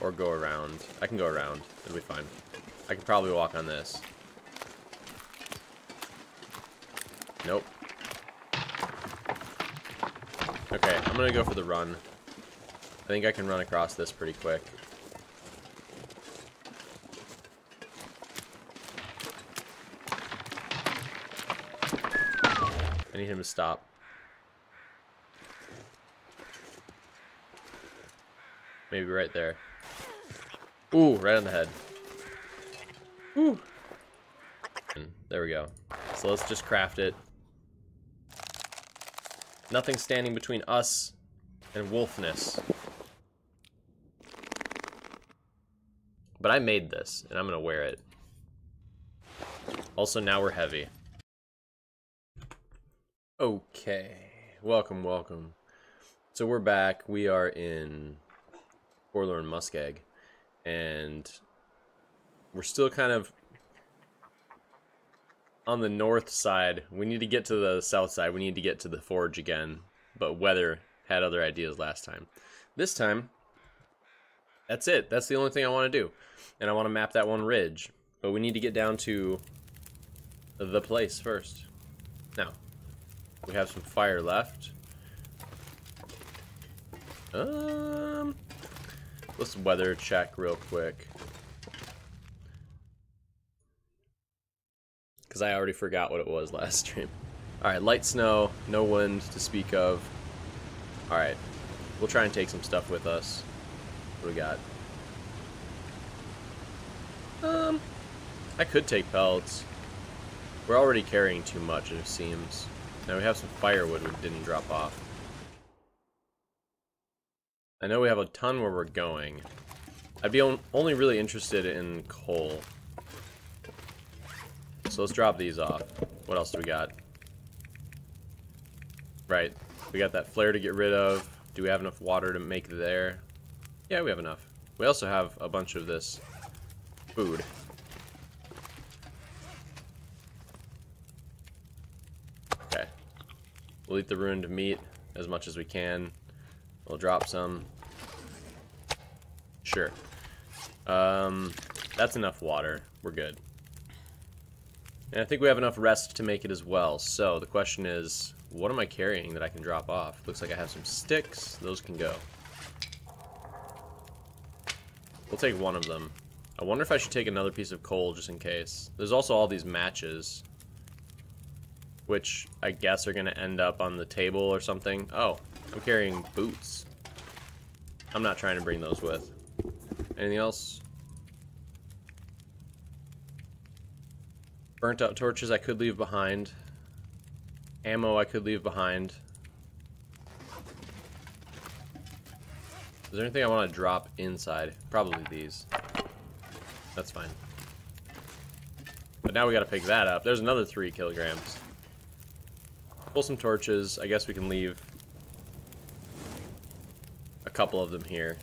Or go around. I can go around. It'll be fine. I can probably walk on this. Nope. Okay, I'm gonna go for the run. I think I can run across this pretty quick. I need him to stop. Maybe right there. Ooh, right on the head. Ooh. There we go. So let's just craft it. Nothing standing between us and wolfness. But I made this, and I'm gonna wear it. Also, now we're heavy. Okay. Welcome, welcome. So we're back. We are in Forlorn Muskeg. And we're still kind of on the north side. We need to get to the south side. We need to get to the forge again. But weather had other ideas last time. This time, that's it. That's the only thing I want to do. And I want to map that one ridge. But we need to get down to the place first. Now, we have some fire left. Um, let's weather check real quick. Because I already forgot what it was last stream. Alright, light snow, no wind to speak of. Alright, we'll try and take some stuff with us. What do we got? Um, I could take pelts. We're already carrying too much, it seems. Now we have some firewood we didn't drop off. I know we have a ton where we're going. I'd be on only really interested in coal. So let's drop these off. What else do we got? Right. We got that flare to get rid of. Do we have enough water to make there? Yeah, we have enough. We also have a bunch of this food. Okay. We'll eat the ruined meat as much as we can. We'll drop some. Sure. Um, that's enough water. We're good. And I think we have enough rest to make it as well. So the question is, what am I carrying that I can drop off? Looks like I have some sticks. Those can go. We'll take one of them. I wonder if I should take another piece of coal just in case. There's also all these matches. Which I guess are going to end up on the table or something. Oh, I'm carrying boots. I'm not trying to bring those with. Anything else? Burnt out torches I could leave behind. Ammo I could leave behind. Is there anything I want to drop inside? Probably these. That's fine. But now we gotta pick that up. There's another three kilograms. Pull some torches. I guess we can leave couple of them here.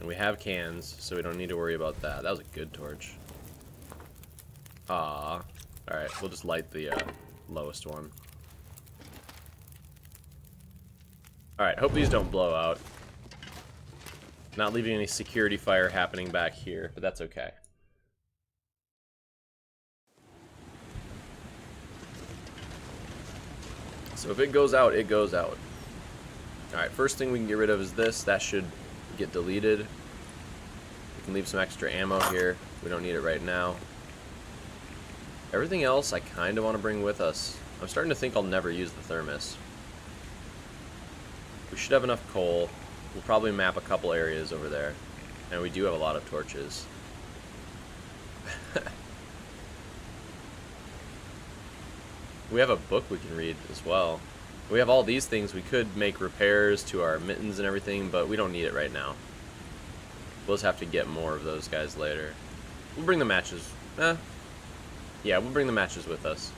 And we have cans, so we don't need to worry about that. That was a good torch. Ah. Alright, we'll just light the uh, lowest one. Alright, hope these don't blow out. Not leaving any security fire happening back here, but that's okay. So if it goes out, it goes out. Alright, first thing we can get rid of is this. That should get deleted. We can leave some extra ammo here. We don't need it right now. Everything else I kind of want to bring with us. I'm starting to think I'll never use the thermos. We should have enough coal. We'll probably map a couple areas over there. And we do have a lot of torches. we have a book we can read as well. We have all these things. We could make repairs to our mittens and everything, but we don't need it right now. We'll just have to get more of those guys later. We'll bring the matches. Eh. Yeah, we'll bring the matches with us.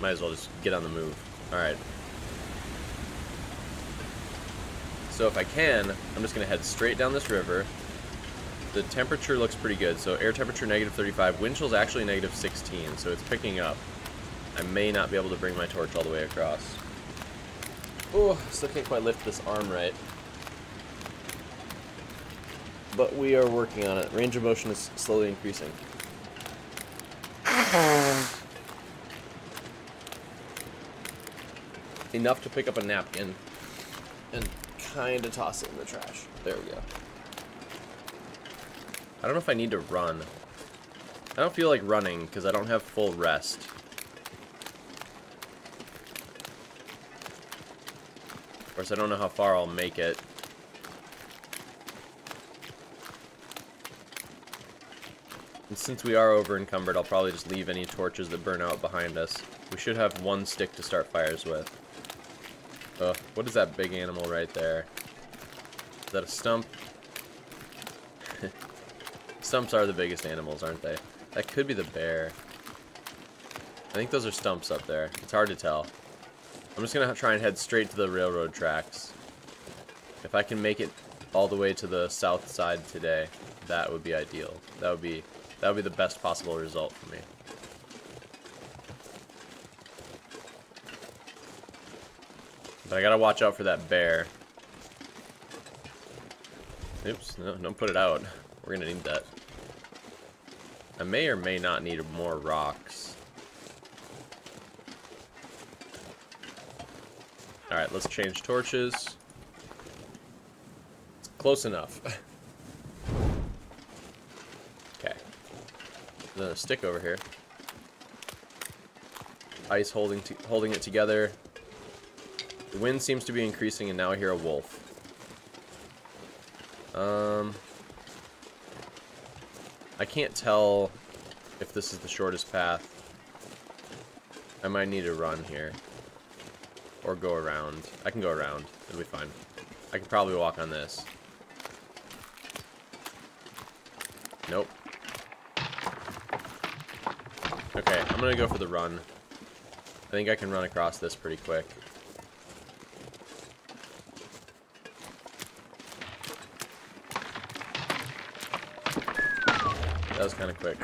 Might as well just get on the move. Alright. So if I can, I'm just going to head straight down this river. The temperature looks pretty good. So air temperature negative 35. Wind chill is actually negative 16, so it's picking up. I may not be able to bring my torch all the way across. Oh, still can't quite lift this arm right. But we are working on it. Range of motion is slowly increasing. Enough to pick up a napkin and kind of toss it in the trash. There we go. I don't know if I need to run. I don't feel like running because I don't have full rest. Of course, I don't know how far I'll make it. And since we are over encumbered, I'll probably just leave any torches that burn out behind us. We should have one stick to start fires with. Uh, what is that big animal right there? Is that a stump? Stumps are the biggest animals, aren't they? That could be the bear. I think those are stumps up there. It's hard to tell. I'm just gonna try and head straight to the railroad tracks. If I can make it all the way to the south side today, that would be ideal. That would be that would be the best possible result for me. But I gotta watch out for that bear. Oops, no, don't put it out. We're gonna need that. I may or may not need more rocks. Alright, let's change torches. It's close enough. okay. Another stick over here. Ice holding holding it together. The wind seems to be increasing and now I hear a wolf. Um, I can't tell if this is the shortest path. I might need to run here. Or go around. I can go around. It'll be fine. I can probably walk on this. Nope. Okay, I'm gonna go for the run. I think I can run across this pretty quick. That was kind of quick.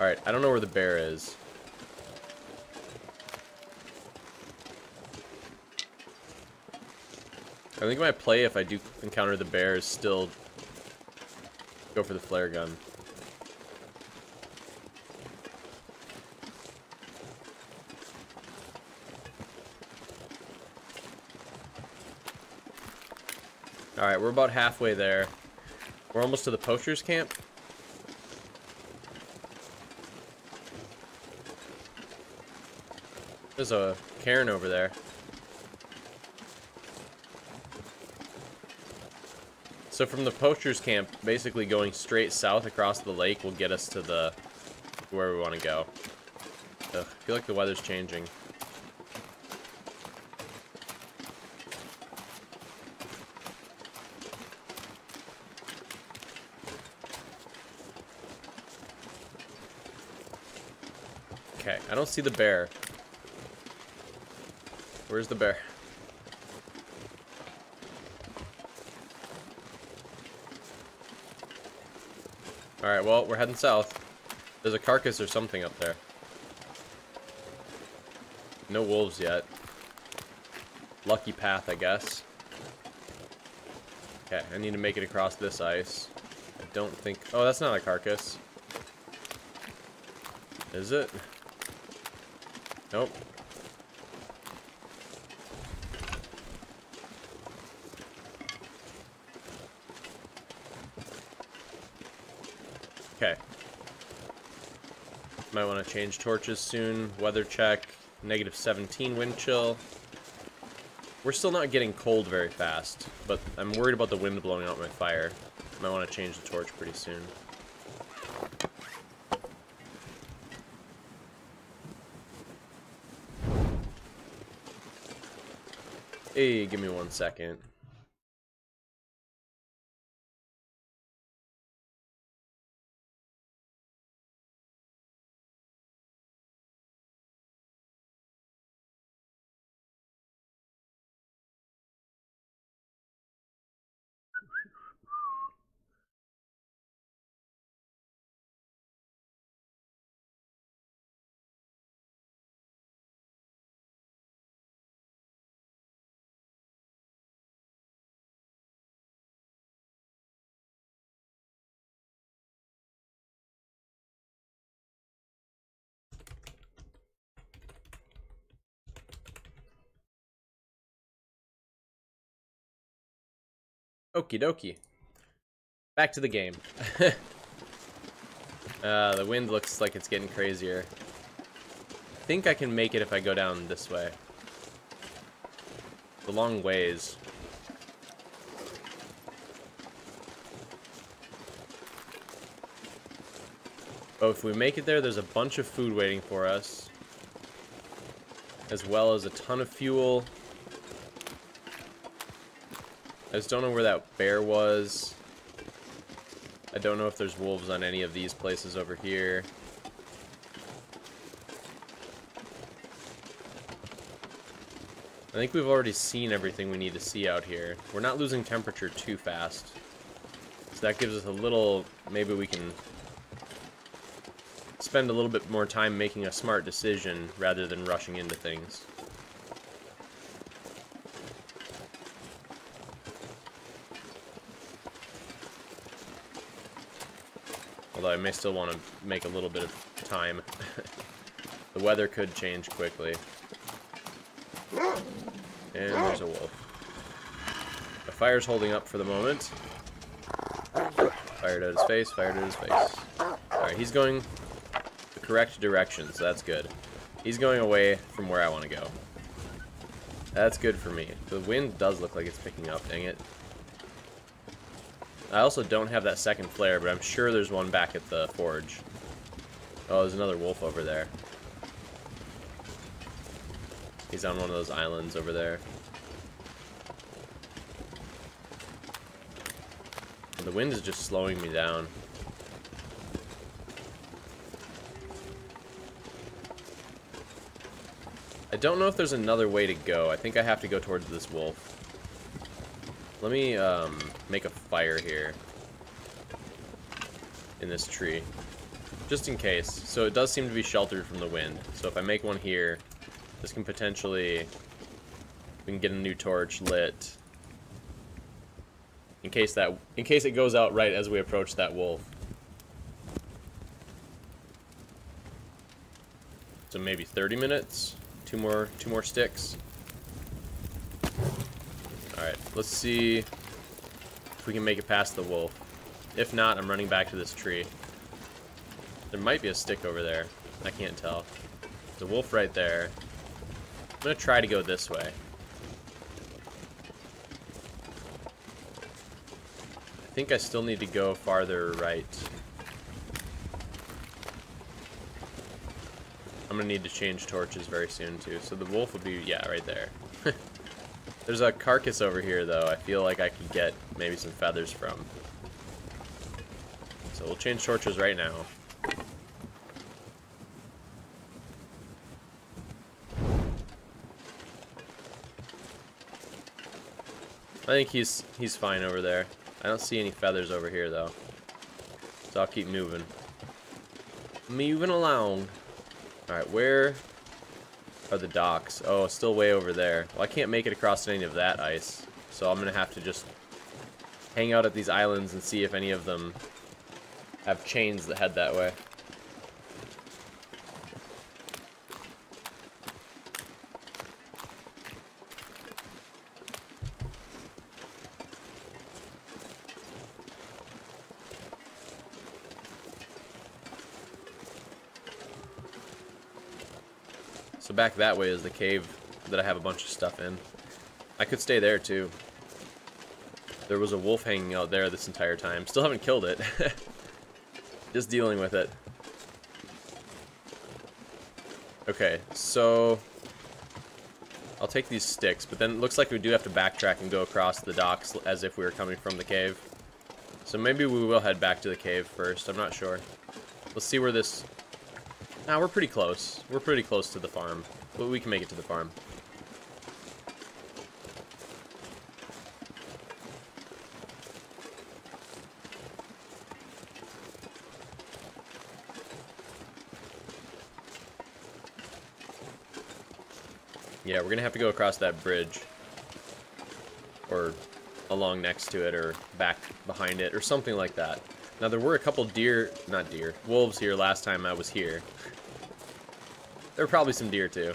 Alright, I don't know where the bear is. I think my play, if I do encounter the bear, is still go for the flare gun. Alright, we're about halfway there. We're almost to the poacher's camp. There's a cairn over there. So from the poacher's camp, basically going straight south across the lake will get us to the where we want to go. Ugh, I feel like the weather's changing. Okay, I don't see the bear. Where's the bear? Alright, well, we're heading south. There's a carcass or something up there. No wolves yet. Lucky path, I guess. Okay, I need to make it across this ice. I don't think... Oh, that's not a carcass. Is it? Nope. Okay. Might want to change torches soon. Weather check. Negative 17 wind chill. We're still not getting cold very fast, but I'm worried about the wind blowing out my fire. Might want to change the torch pretty soon. Hey, give me one second. Okie dokie. Back to the game. uh, the wind looks like it's getting crazier. I think I can make it if I go down this way. The long ways. Oh, if we make it there, there's a bunch of food waiting for us. As well as a ton of fuel. I just don't know where that bear was. I don't know if there's wolves on any of these places over here. I think we've already seen everything we need to see out here. We're not losing temperature too fast. So that gives us a little... Maybe we can spend a little bit more time making a smart decision rather than rushing into things. Although I may still want to make a little bit of time. the weather could change quickly. And there's a wolf. The fire's holding up for the moment. Fired at his face, fired at his face. Alright, he's going the correct direction, so that's good. He's going away from where I want to go. That's good for me. The wind does look like it's picking up, dang it. I also don't have that second flare, but I'm sure there's one back at the forge. Oh, there's another wolf over there. He's on one of those islands over there. The wind is just slowing me down. I don't know if there's another way to go. I think I have to go towards this wolf. Let me um, make a fire here. In this tree. Just in case. So it does seem to be sheltered from the wind. So if I make one here, this can potentially... We can get a new torch lit. In case that, in case it goes out right as we approach that wolf. So maybe 30 minutes? Two more, two more sticks. Let's see if we can make it past the wolf. If not, I'm running back to this tree. There might be a stick over there. I can't tell. The wolf right there. I'm gonna try to go this way. I think I still need to go farther right. I'm gonna need to change torches very soon too. So the wolf would be, yeah, right there. There's a carcass over here though. I feel like I could get maybe some feathers from. So we'll change torches right now. I think he's he's fine over there. I don't see any feathers over here though. So I'll keep moving. Moving along. Alright, where are the docks? Oh, still way over there. Well, I can't make it across any of that ice. So I'm going to have to just hang out at these islands and see if any of them have chains that head that way. So back that way is the cave that I have a bunch of stuff in. I could stay there too. There was a wolf hanging out there this entire time. Still haven't killed it. Just dealing with it. Okay, so... I'll take these sticks, but then it looks like we do have to backtrack and go across the docks as if we were coming from the cave. So maybe we will head back to the cave first. I'm not sure. Let's see where this Nah, we're pretty close. We're pretty close to the farm. But we can make it to the farm. Yeah, we're gonna have to go across that bridge. Or along next to it, or back behind it, or something like that. Now, there were a couple deer, not deer, wolves here last time I was here. There are probably some deer too.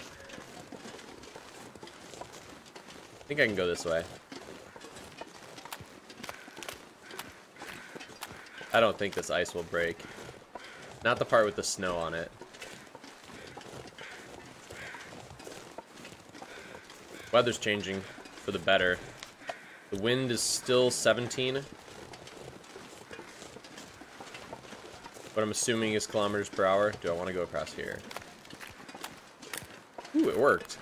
I think I can go this way. I don't think this ice will break. Not the part with the snow on it. Weather's changing for the better. The wind is still 17. What I'm assuming is kilometers per hour. Do I want to go across here? It worked.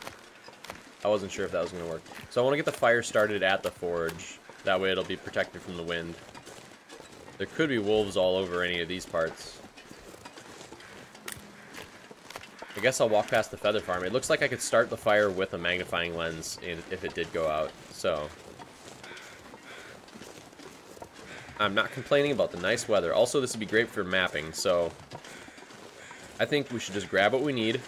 I wasn't sure if that was going to work. So I want to get the fire started at the forge. That way it'll be protected from the wind. There could be wolves all over any of these parts. I guess I'll walk past the feather farm. It looks like I could start the fire with a magnifying lens if it did go out. So, I'm not complaining about the nice weather. Also, this would be great for mapping, so I think we should just grab what we need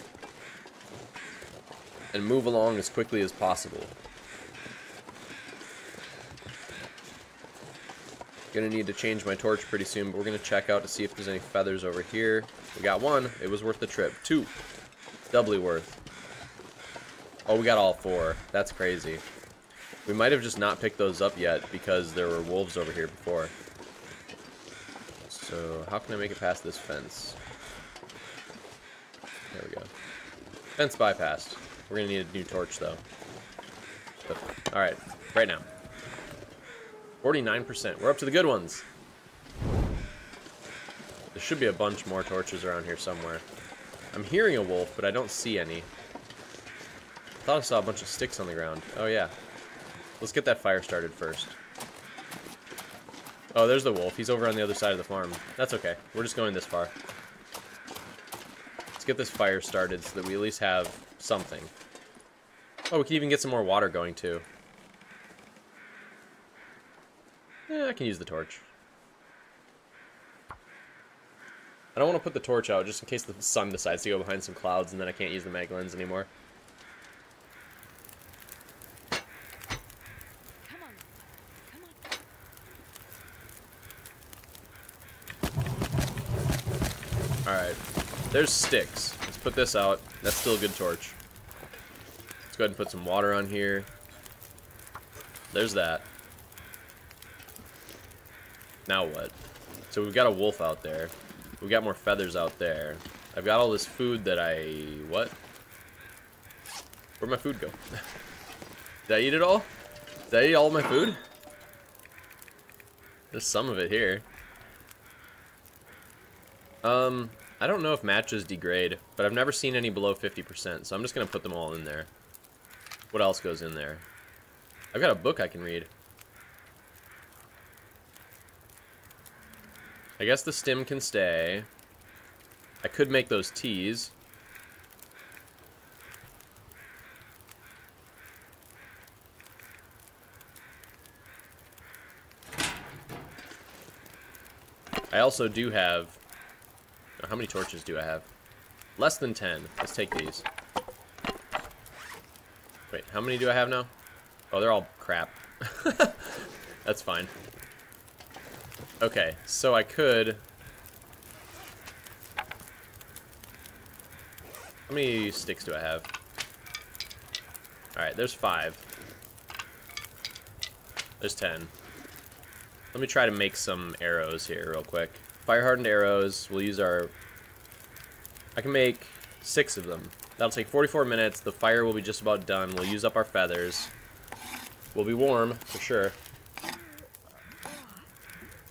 and move along as quickly as possible. Gonna need to change my torch pretty soon, but we're gonna check out to see if there's any feathers over here. We got one. It was worth the trip. Two. Doubly worth. Oh, we got all four. That's crazy. We might have just not picked those up yet because there were wolves over here before. So, how can I make it past this fence? There we go. Fence bypassed. We're gonna need a new torch, though. Alright, right now. 49%. We're up to the good ones. There should be a bunch more torches around here somewhere. I'm hearing a wolf, but I don't see any. I thought I saw a bunch of sticks on the ground. Oh, yeah. Let's get that fire started first. Oh, there's the wolf. He's over on the other side of the farm. That's okay. We're just going this far. Let's get this fire started so that we at least have something. Oh, we can even get some more water going, too. Yeah, I can use the torch. I don't want to put the torch out just in case the sun decides to go behind some clouds and then I can't use the mag lens anymore. Alright. There's sticks. Put this out. That's still a good torch. Let's go ahead and put some water on here. There's that. Now what? So we've got a wolf out there. We've got more feathers out there. I've got all this food that I... What? Where'd my food go? Did I eat it all? Did I eat all my food? There's some of it here. Um, I don't know if matches degrade, but I've never seen any below 50%, so I'm just going to put them all in there. What else goes in there? I've got a book I can read. I guess the stem can stay. I could make those teas. I also do have... How many torches do I have? Less than 10. Let's take these. Wait, how many do I have now? Oh, they're all crap. That's fine. Okay, so I could... How many sticks do I have? Alright, there's five. There's ten. Let me try to make some arrows here real quick. Fire hardened arrows. We'll use our... I can make six of them. That'll take 44 minutes. The fire will be just about done. We'll use up our feathers. We'll be warm, for sure.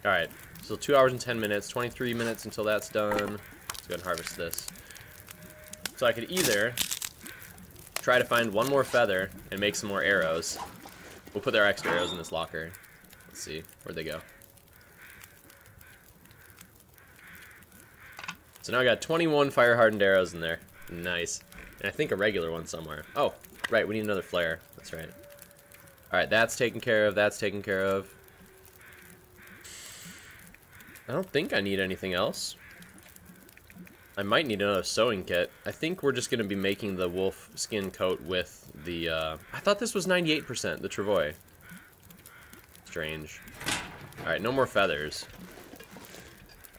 Alright, so 2 hours and 10 minutes, 23 minutes until that's done. Let's go and harvest this. So I could either try to find one more feather and make some more arrows. We'll put our extra arrows in this locker. Let's see, where'd they go? So now I got 21 fire-hardened arrows in there. Nice. And I think a regular one somewhere. Oh, right, we need another flare. That's right. Alright, that's taken care of, that's taken care of. I don't think I need anything else. I might need another sewing kit. I think we're just going to be making the wolf skin coat with the, uh... I thought this was 98%, the Travois. Strange. Alright, no more feathers.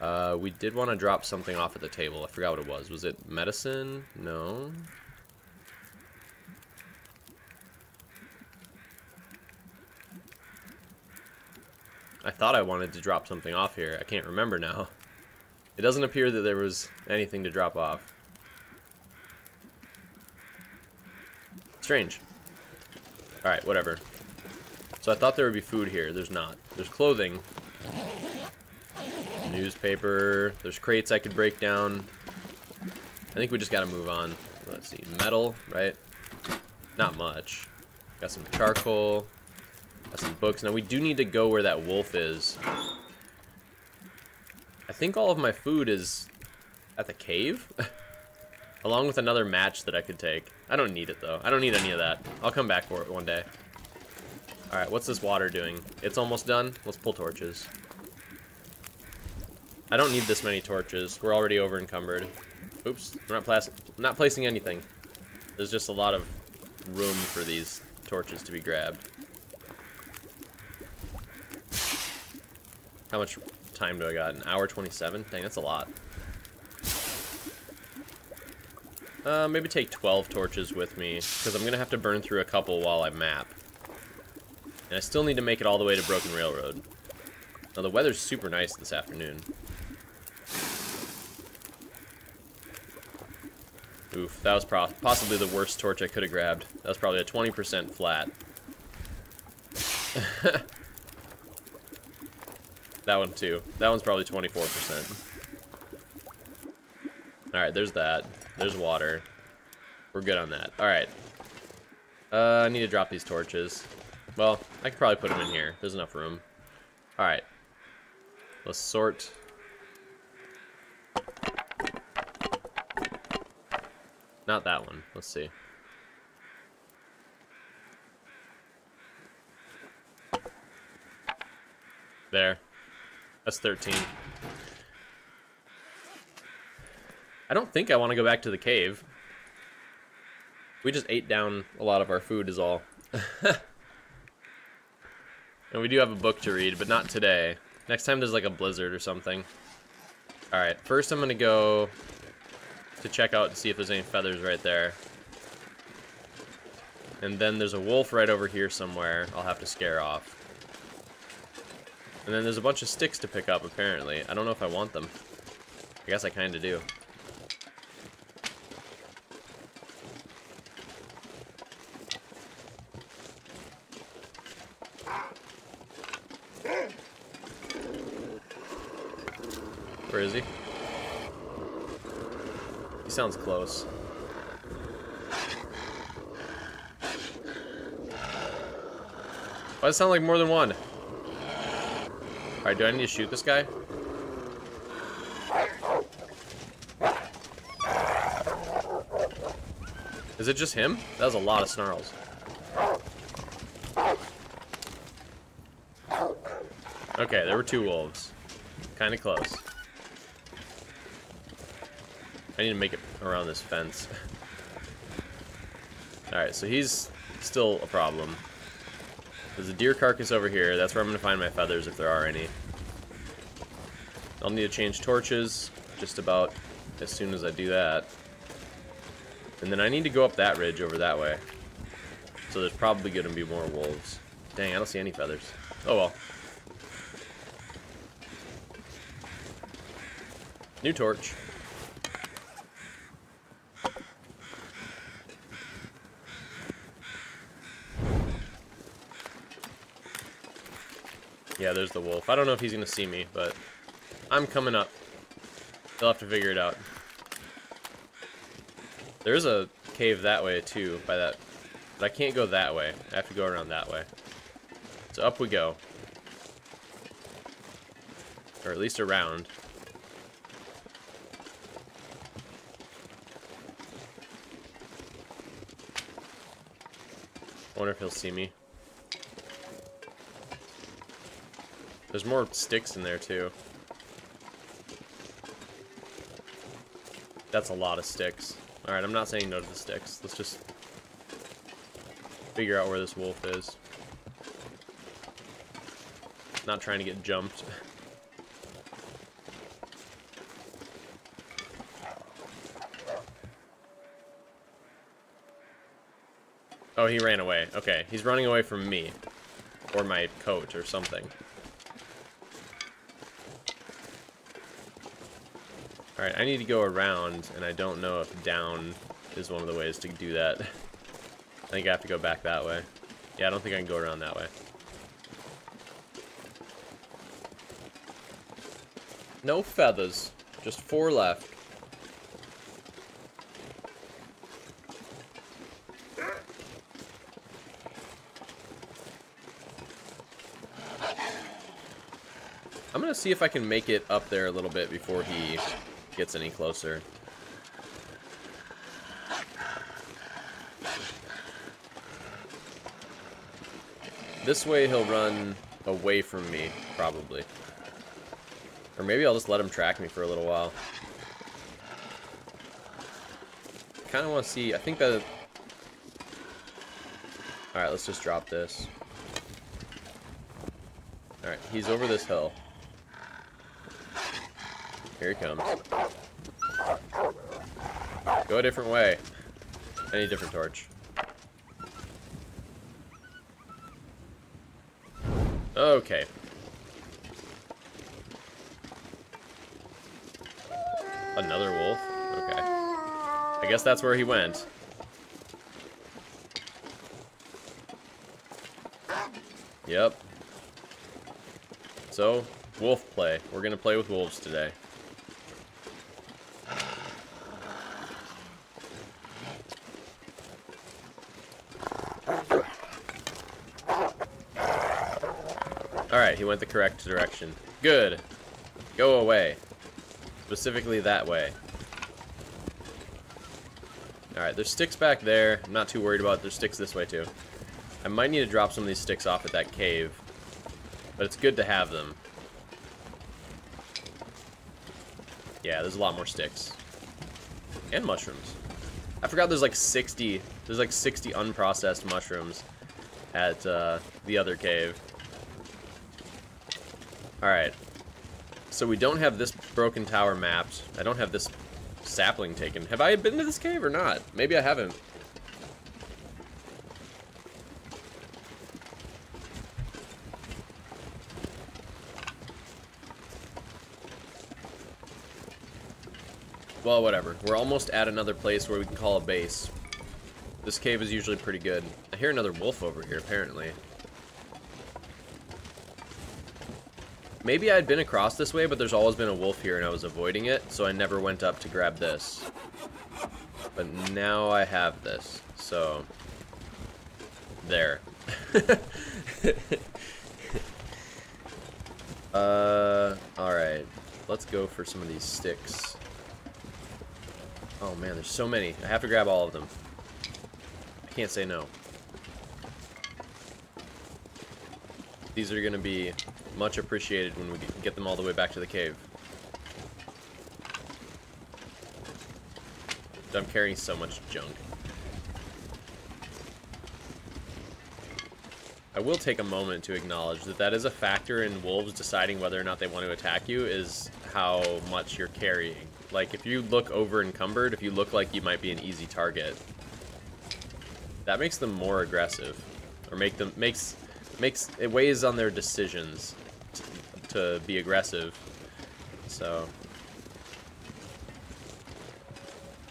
Uh, we did want to drop something off at the table. I forgot what it was. Was it medicine? No. I thought I wanted to drop something off here. I can't remember now. It doesn't appear that there was anything to drop off. Strange. Alright, whatever. So I thought there would be food here. There's not. There's clothing. Newspaper. There's crates I could break down. I think we just gotta move on. Let's see. Metal, right? Not much. Got some charcoal. Got some books. Now we do need to go where that wolf is. I think all of my food is at the cave. Along with another match that I could take. I don't need it though. I don't need any of that. I'll come back for it one day. Alright, what's this water doing? It's almost done. Let's pull torches. I don't need this many torches. We're already over encumbered. Oops, I'm not, not placing anything. There's just a lot of room for these torches to be grabbed. How much time do I got? An hour 27? Dang, that's a lot. Uh, maybe take 12 torches with me, because I'm going to have to burn through a couple while I map. And I still need to make it all the way to Broken Railroad. Now, the weather's super nice this afternoon. Oof, that was possibly the worst torch I could have grabbed. That was probably a 20% flat. that one too. That one's probably 24%. Alright, there's that. There's water. We're good on that. Alright. Uh, I need to drop these torches. Well, I could probably put them in here. There's enough room. Alright. Let's sort. Not that one. Let's see. There. That's 13. I don't think I want to go back to the cave. We just ate down a lot of our food is all. and we do have a book to read, but not today. Next time there's like a blizzard or something. Alright, first I'm going to go to check out to see if there's any feathers right there. And then there's a wolf right over here somewhere I'll have to scare off. And then there's a bunch of sticks to pick up, apparently. I don't know if I want them. I guess I kind of do. Where is he? Sounds close. Why does it sound like more than one? Alright, do I need to shoot this guy? Is it just him? That was a lot of snarls. Okay, there were two wolves. Kind of close. I need to make it around this fence. Alright, so he's still a problem. There's a deer carcass over here. That's where I'm going to find my feathers if there are any. I'll need to change torches just about as soon as I do that. And then I need to go up that ridge over that way. So there's probably going to be more wolves. Dang, I don't see any feathers. Oh well. New torch. Yeah, there's the wolf. I don't know if he's going to see me, but I'm coming up. They'll have to figure it out. There's a cave that way, too, by that. But I can't go that way. I have to go around that way. So up we go. Or at least around. I wonder if he'll see me. There's more sticks in there, too. That's a lot of sticks. Alright, I'm not saying no to the sticks. Let's just figure out where this wolf is. Not trying to get jumped. Oh, he ran away. Okay, he's running away from me. Or my coat or something. Alright, I need to go around, and I don't know if down is one of the ways to do that. I think I have to go back that way. Yeah, I don't think I can go around that way. No feathers. Just four left. I'm gonna see if I can make it up there a little bit before he gets any closer. This way he'll run away from me, probably. Or maybe I'll just let him track me for a little while. kind of want to see, I think that... Alright, let's just drop this. Alright, he's over this hill. Here he comes. Go a different way. Any different torch. Okay. Another wolf? Okay. I guess that's where he went. Yep. So, wolf play. We're gonna play with wolves today. He went the correct direction. Good. Go away. Specifically that way. Alright, there's sticks back there. I'm not too worried about it. There's sticks this way too. I might need to drop some of these sticks off at that cave. But it's good to have them. Yeah, there's a lot more sticks. And mushrooms. I forgot there's like 60, there's like 60 unprocessed mushrooms at uh, the other cave. Alright. So we don't have this broken tower mapped. I don't have this sapling taken. Have I been to this cave or not? Maybe I haven't. Well, whatever. We're almost at another place where we can call a base. This cave is usually pretty good. I hear another wolf over here, apparently. Maybe I'd been across this way, but there's always been a wolf here and I was avoiding it, so I never went up to grab this. But now I have this, so... There. uh, alright. Let's go for some of these sticks. Oh man, there's so many. I have to grab all of them. I can't say no. These are to be much appreciated when we get them all the way back to the cave. I'm carrying so much junk. I will take a moment to acknowledge that that is a factor in wolves deciding whether or not they want to attack you is how much you're carrying. Like, if you look over encumbered, if you look like you might be an easy target, that makes them more aggressive. Or make them, makes, makes, it weighs on their decisions to be aggressive. So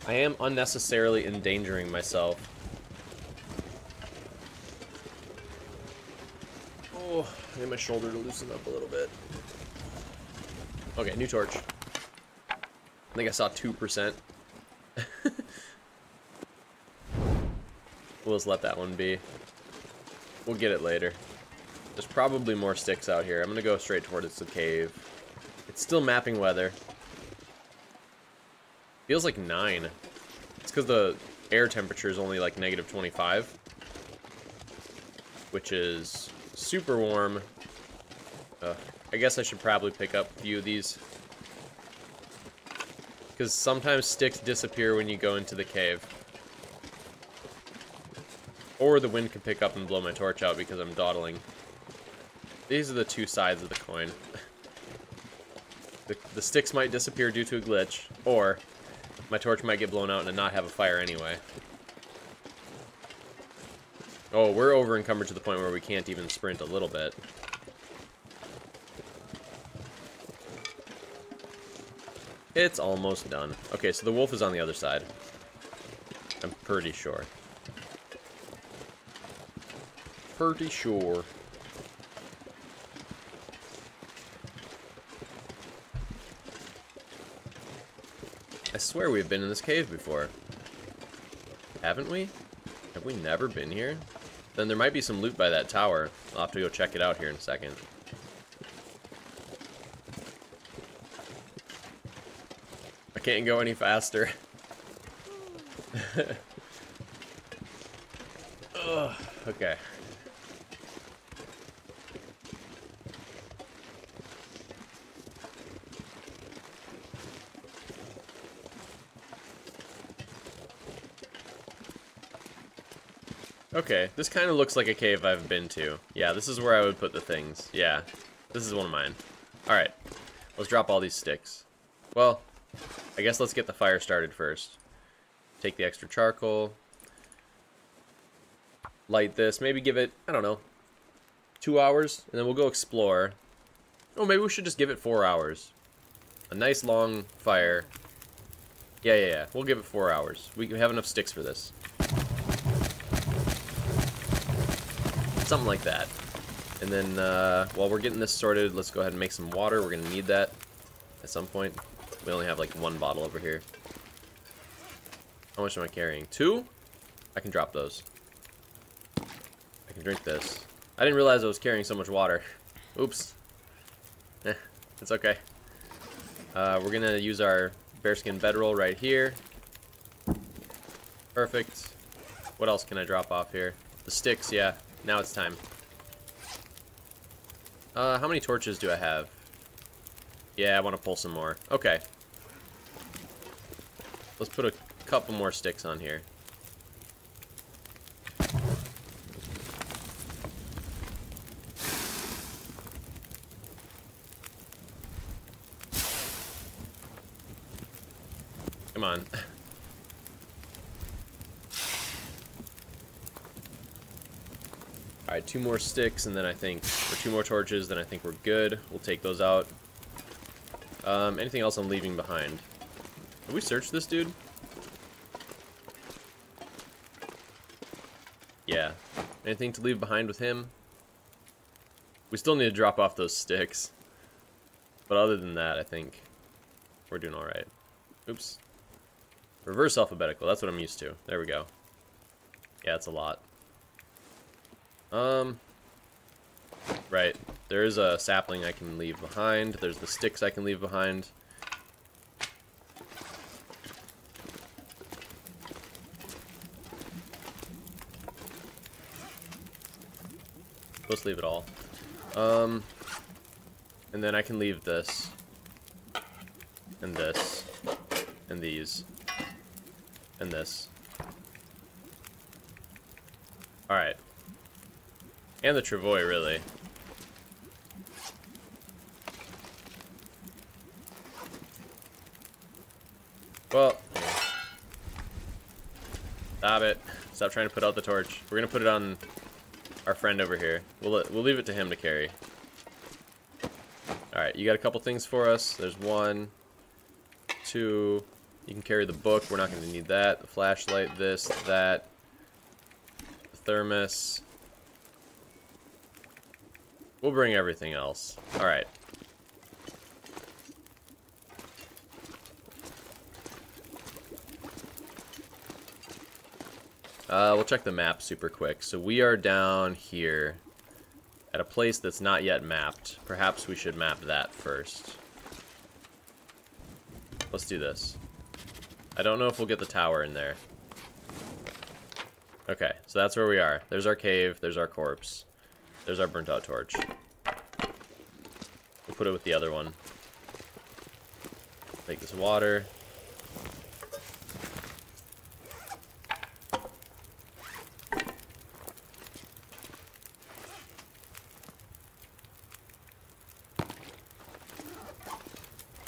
I am unnecessarily endangering myself. Oh, I need my shoulder to loosen up a little bit. Okay, new torch. I think I saw 2%. we'll just let that one be. We'll get it later. There's probably more sticks out here. I'm going to go straight towards the cave. It's still mapping weather. Feels like 9. It's because the air temperature is only like negative 25. Which is super warm. Uh, I guess I should probably pick up a few of these. Because sometimes sticks disappear when you go into the cave. Or the wind can pick up and blow my torch out because I'm dawdling. These are the two sides of the coin. the, the sticks might disappear due to a glitch, or my torch might get blown out and not have a fire anyway. Oh, we're over encumbered to the point where we can't even sprint a little bit. It's almost done. Okay, so the wolf is on the other side. I'm pretty sure. Pretty sure. I swear we've been in this cave before. Haven't we? Have we never been here? Then there might be some loot by that tower. I'll have to go check it out here in a second. I can't go any faster. Okay. Okay, this kind of looks like a cave I've been to. Yeah, this is where I would put the things. Yeah, this is one of mine. Alright, let's drop all these sticks. Well, I guess let's get the fire started first. Take the extra charcoal. Light this. Maybe give it, I don't know, two hours, and then we'll go explore. Oh, maybe we should just give it four hours. A nice long fire. Yeah, yeah, yeah. We'll give it four hours. We have enough sticks for this. Something like that. And then uh, while we're getting this sorted, let's go ahead and make some water. We're going to need that at some point. We only have like one bottle over here. How much am I carrying? Two? I can drop those. I can drink this. I didn't realize I was carrying so much water. Oops. Eh, it's okay. Uh, we're to use our bearskin bedroll right here. Perfect. What else can I drop off here? The sticks, yeah. Now it's time. Uh, how many torches do I have? Yeah, I want to pull some more. Okay. Let's put a couple more sticks on here. Come on. Alright, two more sticks, and then I think, or two more torches, then I think we're good. We'll take those out. Um, anything else I'm leaving behind? Have we searched this dude? Yeah. Anything to leave behind with him? We still need to drop off those sticks. But other than that, I think we're doing alright. Oops. Reverse alphabetical, that's what I'm used to. There we go. Yeah, it's a lot. Um, right. There is a sapling I can leave behind. There's the sticks I can leave behind. Let's leave it all. Um, and then I can leave this. And this. And these. And this. Alright. And the Travois, really. Well. Stop it. Stop trying to put out the torch. We're going to put it on our friend over here. We'll, we'll leave it to him to carry. Alright, you got a couple things for us. There's one, two. You can carry the book. We're not going to need that. The flashlight, this, that. The thermos. We'll bring everything else. Alright. Uh, we'll check the map super quick. So we are down here at a place that's not yet mapped. Perhaps we should map that first. Let's do this. I don't know if we'll get the tower in there. Okay, so that's where we are. There's our cave, there's our corpse. There's our burnt out torch. We'll put it with the other one. Take this water.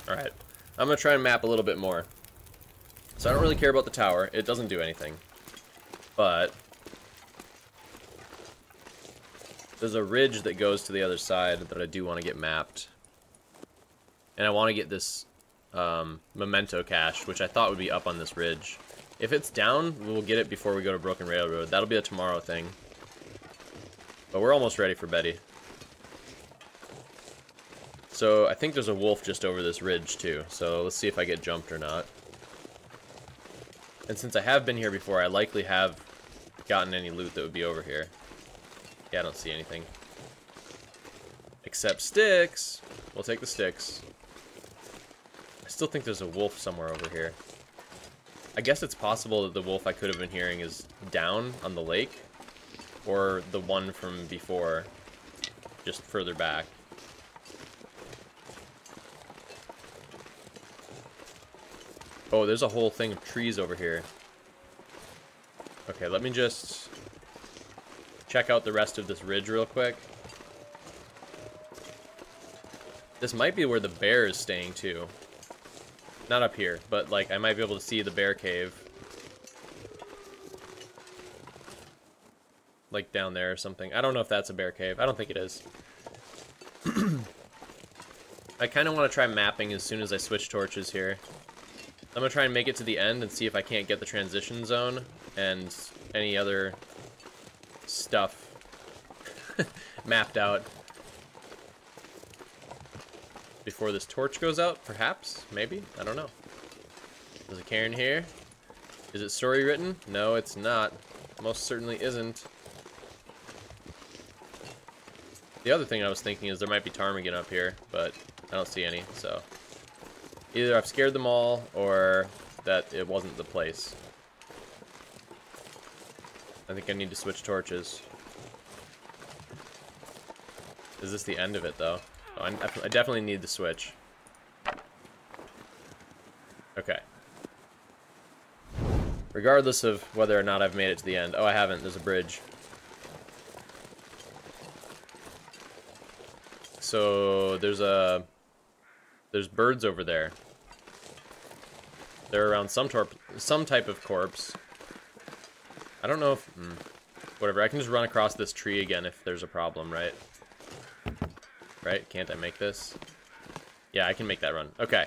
Alright. I'm to try and map a little bit more. So I don't really care about the tower. It doesn't do anything. But There's a ridge that goes to the other side that I do want to get mapped. And I want to get this um, memento cache, which I thought would be up on this ridge. If it's down, we'll get it before we go to Broken Railroad. That'll be a tomorrow thing. But we're almost ready for Betty. So I think there's a wolf just over this ridge too. So let's see if I get jumped or not. And since I have been here before, I likely have gotten any loot that would be over here. Yeah, I don't see anything. Except sticks. We'll take the sticks. I still think there's a wolf somewhere over here. I guess it's possible that the wolf I could have been hearing is down on the lake. Or the one from before. Just further back. Oh, there's a whole thing of trees over here. Okay, let me just check out the rest of this ridge real quick. This might be where the bear is staying too. Not up here, but like I might be able to see the bear cave. Like down there or something. I don't know if that's a bear cave. I don't think it is. I kind of want to try mapping as soon as I switch torches here. I'm going to try and make it to the end and see if I can't get the transition zone and any other stuff mapped out before this torch goes out, perhaps, maybe, I don't know. There's a cairn here. Is it story written? No, it's not. Most certainly isn't. The other thing I was thinking is there might be ptarmigan up here, but I don't see any, so... Either I've scared them all, or that it wasn't the place. I think I need to switch torches. Is this the end of it, though? Oh, I, I definitely need to switch. Okay. Regardless of whether or not I've made it to the end. Oh, I haven't. There's a bridge. So, there's a... There's birds over there. They're around some torp some type of corpse. I don't know if... Hmm, whatever, I can just run across this tree again if there's a problem, right? Right? Can't I make this? Yeah, I can make that run. Okay.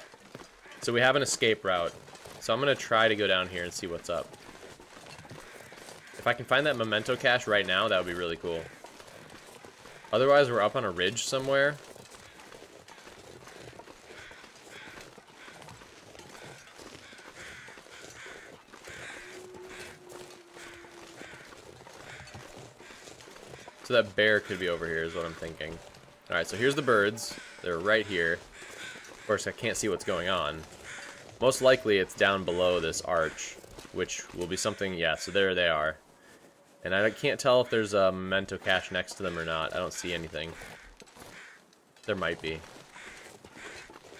So we have an escape route. So I'm going to try to go down here and see what's up. If I can find that memento cache right now, that would be really cool. Otherwise, we're up on a ridge somewhere. So that bear could be over here is what I'm thinking. Alright, so here's the birds. They're right here. Of course, I can't see what's going on. Most likely it's down below this arch, which will be something... Yeah, so there they are. And I can't tell if there's a memento cache next to them or not. I don't see anything. There might be.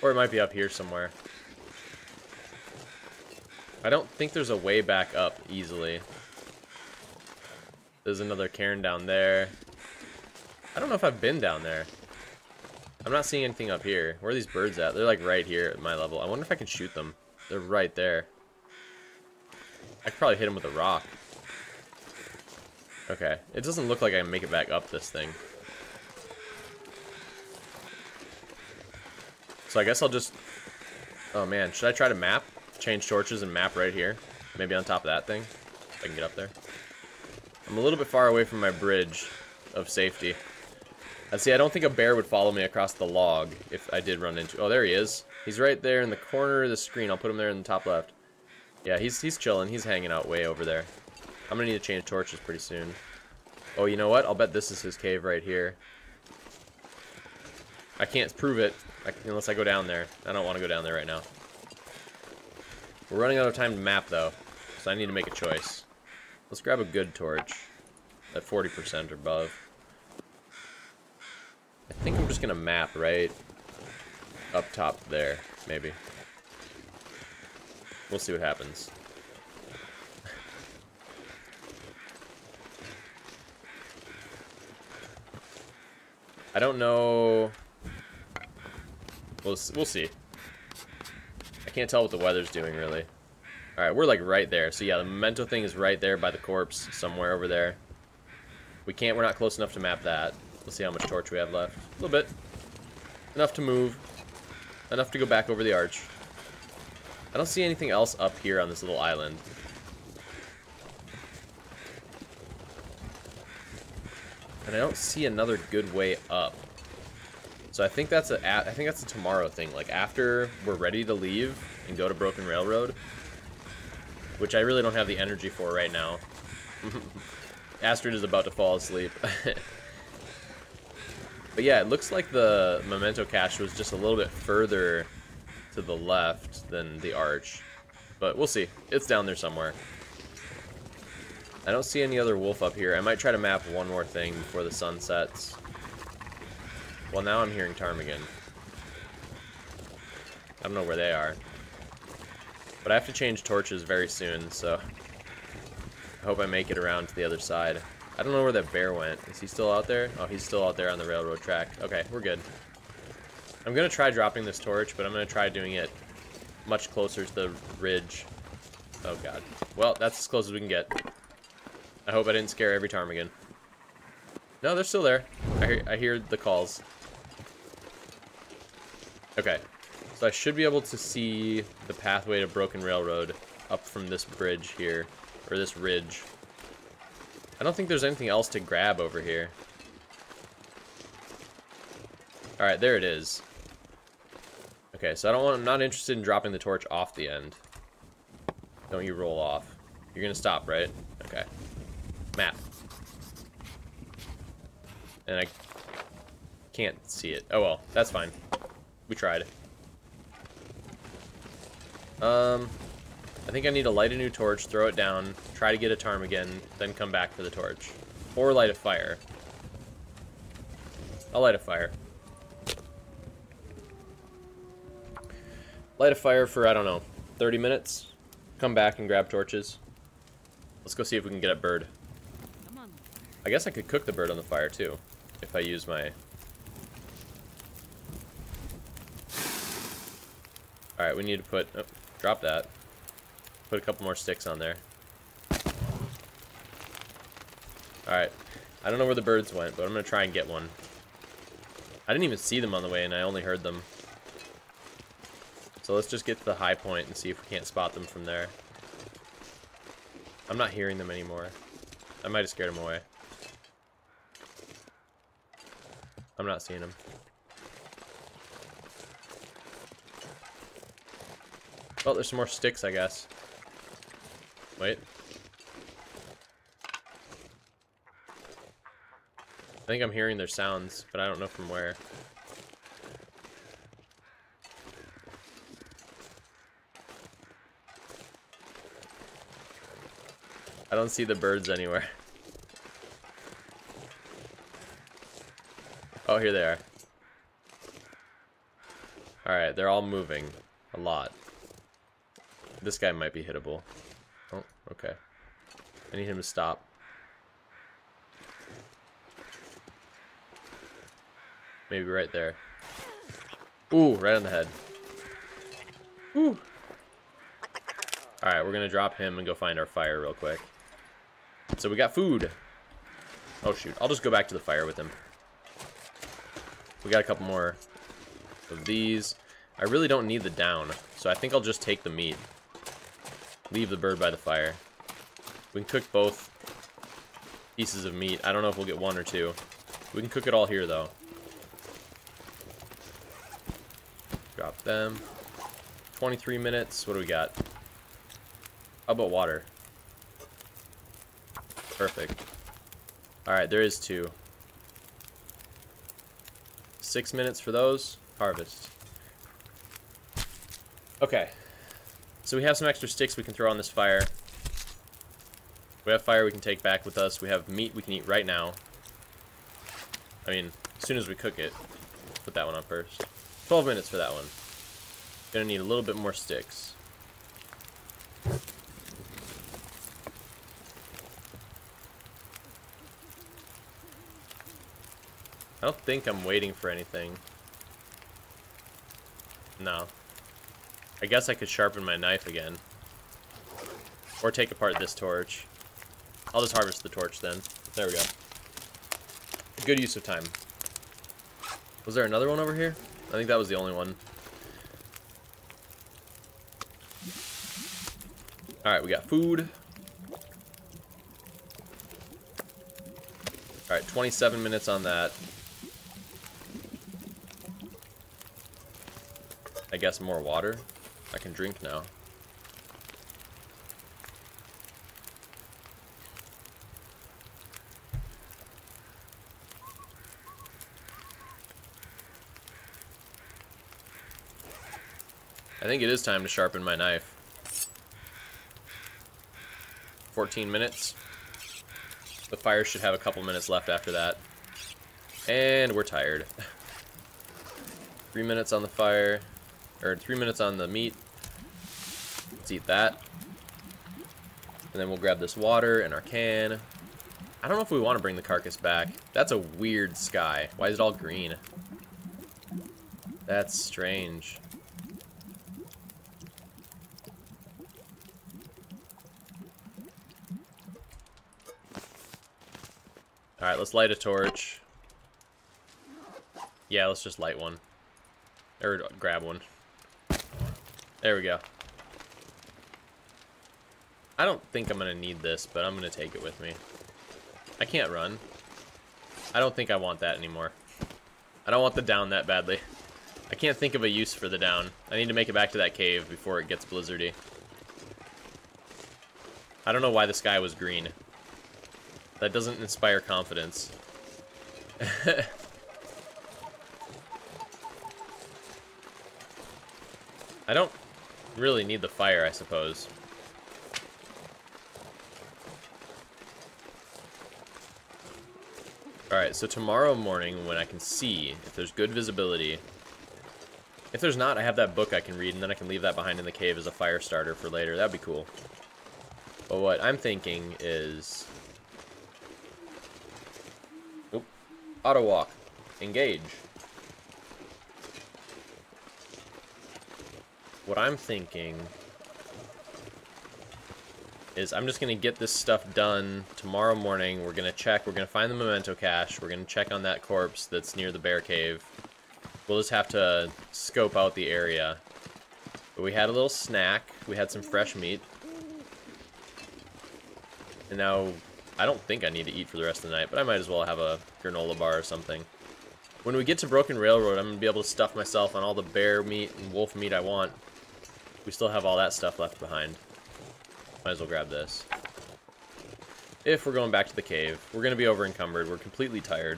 Or it might be up here somewhere. I don't think there's a way back up easily. There's another cairn down there. I don't know if I've been down there. I'm not seeing anything up here. Where are these birds at? They're like right here at my level. I wonder if I can shoot them. They're right there. I could probably hit them with a rock. Okay. It doesn't look like I can make it back up this thing. So I guess I'll just... Oh man, should I try to map? Change torches and map right here? Maybe on top of that thing? If I can get up there. I'm a little bit far away from my bridge of safety. I see, I don't think a bear would follow me across the log if I did run into... Oh, there he is. He's right there in the corner of the screen. I'll put him there in the top left. Yeah, he's, he's chilling. He's hanging out way over there. I'm going to need to change torches pretty soon. Oh, you know what? I'll bet this is his cave right here. I can't prove it unless I go down there. I don't want to go down there right now. We're running out of time to map, though, so I need to make a choice. Let's grab a good torch at 40% or above. I think I'm just going to map right up top there, maybe. We'll see what happens. I don't know... We'll, we'll see. I can't tell what the weather's doing, really. Alright, we're like right there. So yeah, the memento thing is right there by the corpse, somewhere over there. We can't, we're not close enough to map that. Let's see how much torch we have left. A little bit. Enough to move. Enough to go back over the arch. I don't see anything else up here on this little island. And I don't see another good way up. So I think that's a I think that's a tomorrow thing. Like after we're ready to leave and go to Broken Railroad, which I really don't have the energy for right now. Astrid is about to fall asleep. but yeah, it looks like the Memento cache was just a little bit further to the left than the arch. But we'll see. It's down there somewhere. I don't see any other wolf up here. I might try to map one more thing before the sun sets. Well, now I'm hearing ptarmigan. I don't know where they are. But I have to change torches very soon, so... I hope I make it around to the other side. I don't know where that bear went. Is he still out there? Oh, he's still out there on the railroad track. Okay, we're good. I'm going to try dropping this torch, but I'm going to try doing it much closer to the ridge. Oh, God. Well, that's as close as we can get. I hope I didn't scare every ptarmigan. No, they're still there. I hear, I hear the calls. Okay. So I should be able to see the pathway to Broken Railroad up from this bridge here. Or this ridge. I don't think there's anything else to grab over here. Alright, there it is. Okay, so I don't want I'm not interested in dropping the torch off the end. Don't you roll off. You're gonna stop, right? Okay. Map. And I can't see it. Oh well, that's fine. We tried. Um, I think I need to light a new torch, throw it down, try to get a ptarmigan, then come back for the torch. Or light a fire. I'll light a fire. Light a fire for, I don't know, 30 minutes. Come back and grab torches. Let's go see if we can get a bird. I guess I could cook the bird on the fire, too. If I use my... Alright, we need to put... Oh, drop that. Put a couple more sticks on there. Alright. I don't know where the birds went, but I'm going to try and get one. I didn't even see them on the way, and I only heard them. So let's just get to the high point and see if we can't spot them from there. I'm not hearing them anymore. I might have scared them away. I'm not seeing them. Oh, there's some more sticks, I guess. Wait. I think I'm hearing their sounds, but I don't know from where. I don't see the birds anywhere. Oh, here they are. Alright, they're all moving. A lot. This guy might be hittable. Oh, okay. I need him to stop. Maybe right there. Ooh, right on the head. Ooh. Alright, we're gonna drop him and go find our fire real quick. So we got food. Oh shoot, I'll just go back to the fire with him. We got a couple more of these. I really don't need the down, so I think I'll just take the meat. Leave the bird by the fire. We can cook both pieces of meat. I don't know if we'll get one or two. We can cook it all here, though. Drop them. 23 minutes. What do we got? How about water? Perfect. Alright, there is two. Six minutes for those. Harvest. Okay. So we have some extra sticks we can throw on this fire. We have fire we can take back with us. We have meat we can eat right now. I mean, as soon as we cook it. Put that one on first. 12 minutes for that one. Gonna need a little bit more sticks. I don't think I'm waiting for anything. No. I guess I could sharpen my knife again. Or take apart this torch. I'll just harvest the torch then. There we go. Good use of time. Was there another one over here? I think that was the only one. Alright, we got food. Alright, 27 minutes on that. I guess more water. I can drink now. I think it is time to sharpen my knife. 14 minutes. The fire should have a couple minutes left after that. And we're tired. three minutes on the fire. Or three minutes on the meat. Let's eat that. And then we'll grab this water and our can. I don't know if we want to bring the carcass back. That's a weird sky. Why is it all green? That's strange. Alright, let's light a torch. Yeah, let's just light one. Or grab one. There we go. I don't think I'm going to need this, but I'm going to take it with me. I can't run. I don't think I want that anymore. I don't want the down that badly. I can't think of a use for the down. I need to make it back to that cave before it gets blizzardy. I don't know why the sky was green. That doesn't inspire confidence. I don't really need the fire, I suppose. Alright, so tomorrow morning when I can see, if there's good visibility... If there's not, I have that book I can read, and then I can leave that behind in the cave as a fire starter for later. That'd be cool. But what I'm thinking is... Oop. Auto walk. Engage. What I'm thinking is I'm just going to get this stuff done tomorrow morning. We're going to check. We're going to find the memento cache. We're going to check on that corpse that's near the bear cave. We'll just have to scope out the area. But we had a little snack. We had some fresh meat. And now, I don't think I need to eat for the rest of the night, but I might as well have a granola bar or something. When we get to Broken Railroad, I'm going to be able to stuff myself on all the bear meat and wolf meat I want. We still have all that stuff left behind. Might as well grab this. If we're going back to the cave, we're going to be over encumbered. We're completely tired.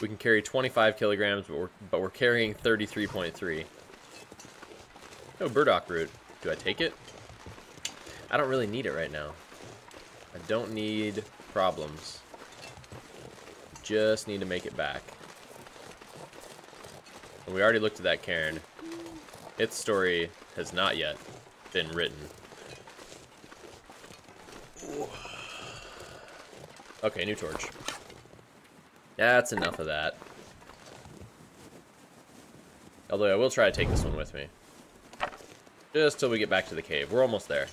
We can carry 25 kilograms, but we're, but we're carrying 33.3. Oh, burdock root. Do I take it? I don't really need it right now. I don't need problems. Just need to make it back. And we already looked at that cairn. Its story has not yet been written. Okay, new torch. That's enough of that. Although I will try to take this one with me. Just till we get back to the cave. We're almost there.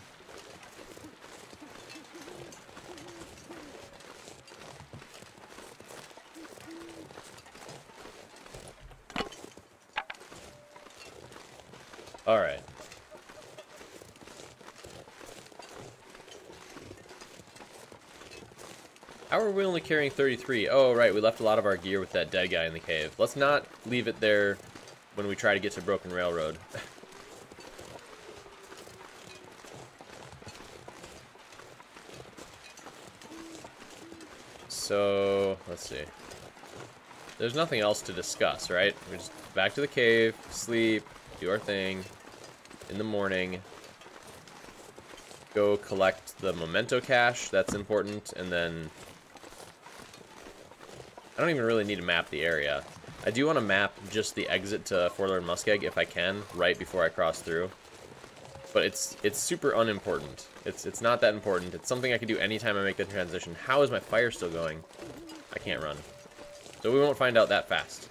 Alright. How are we only carrying 33? Oh, right, we left a lot of our gear with that dead guy in the cave. Let's not leave it there when we try to get to Broken Railroad. so, let's see. There's nothing else to discuss, right? We're just back to the cave, sleep, do our thing. In the morning, go collect the memento cache, that's important, and then I don't even really need to map the area. I do want to map just the exit to Forlorn Muskeg if I can, right before I cross through. But it's it's super unimportant. It's it's not that important. It's something I can do anytime I make the transition. How is my fire still going? I can't run. So we won't find out that fast.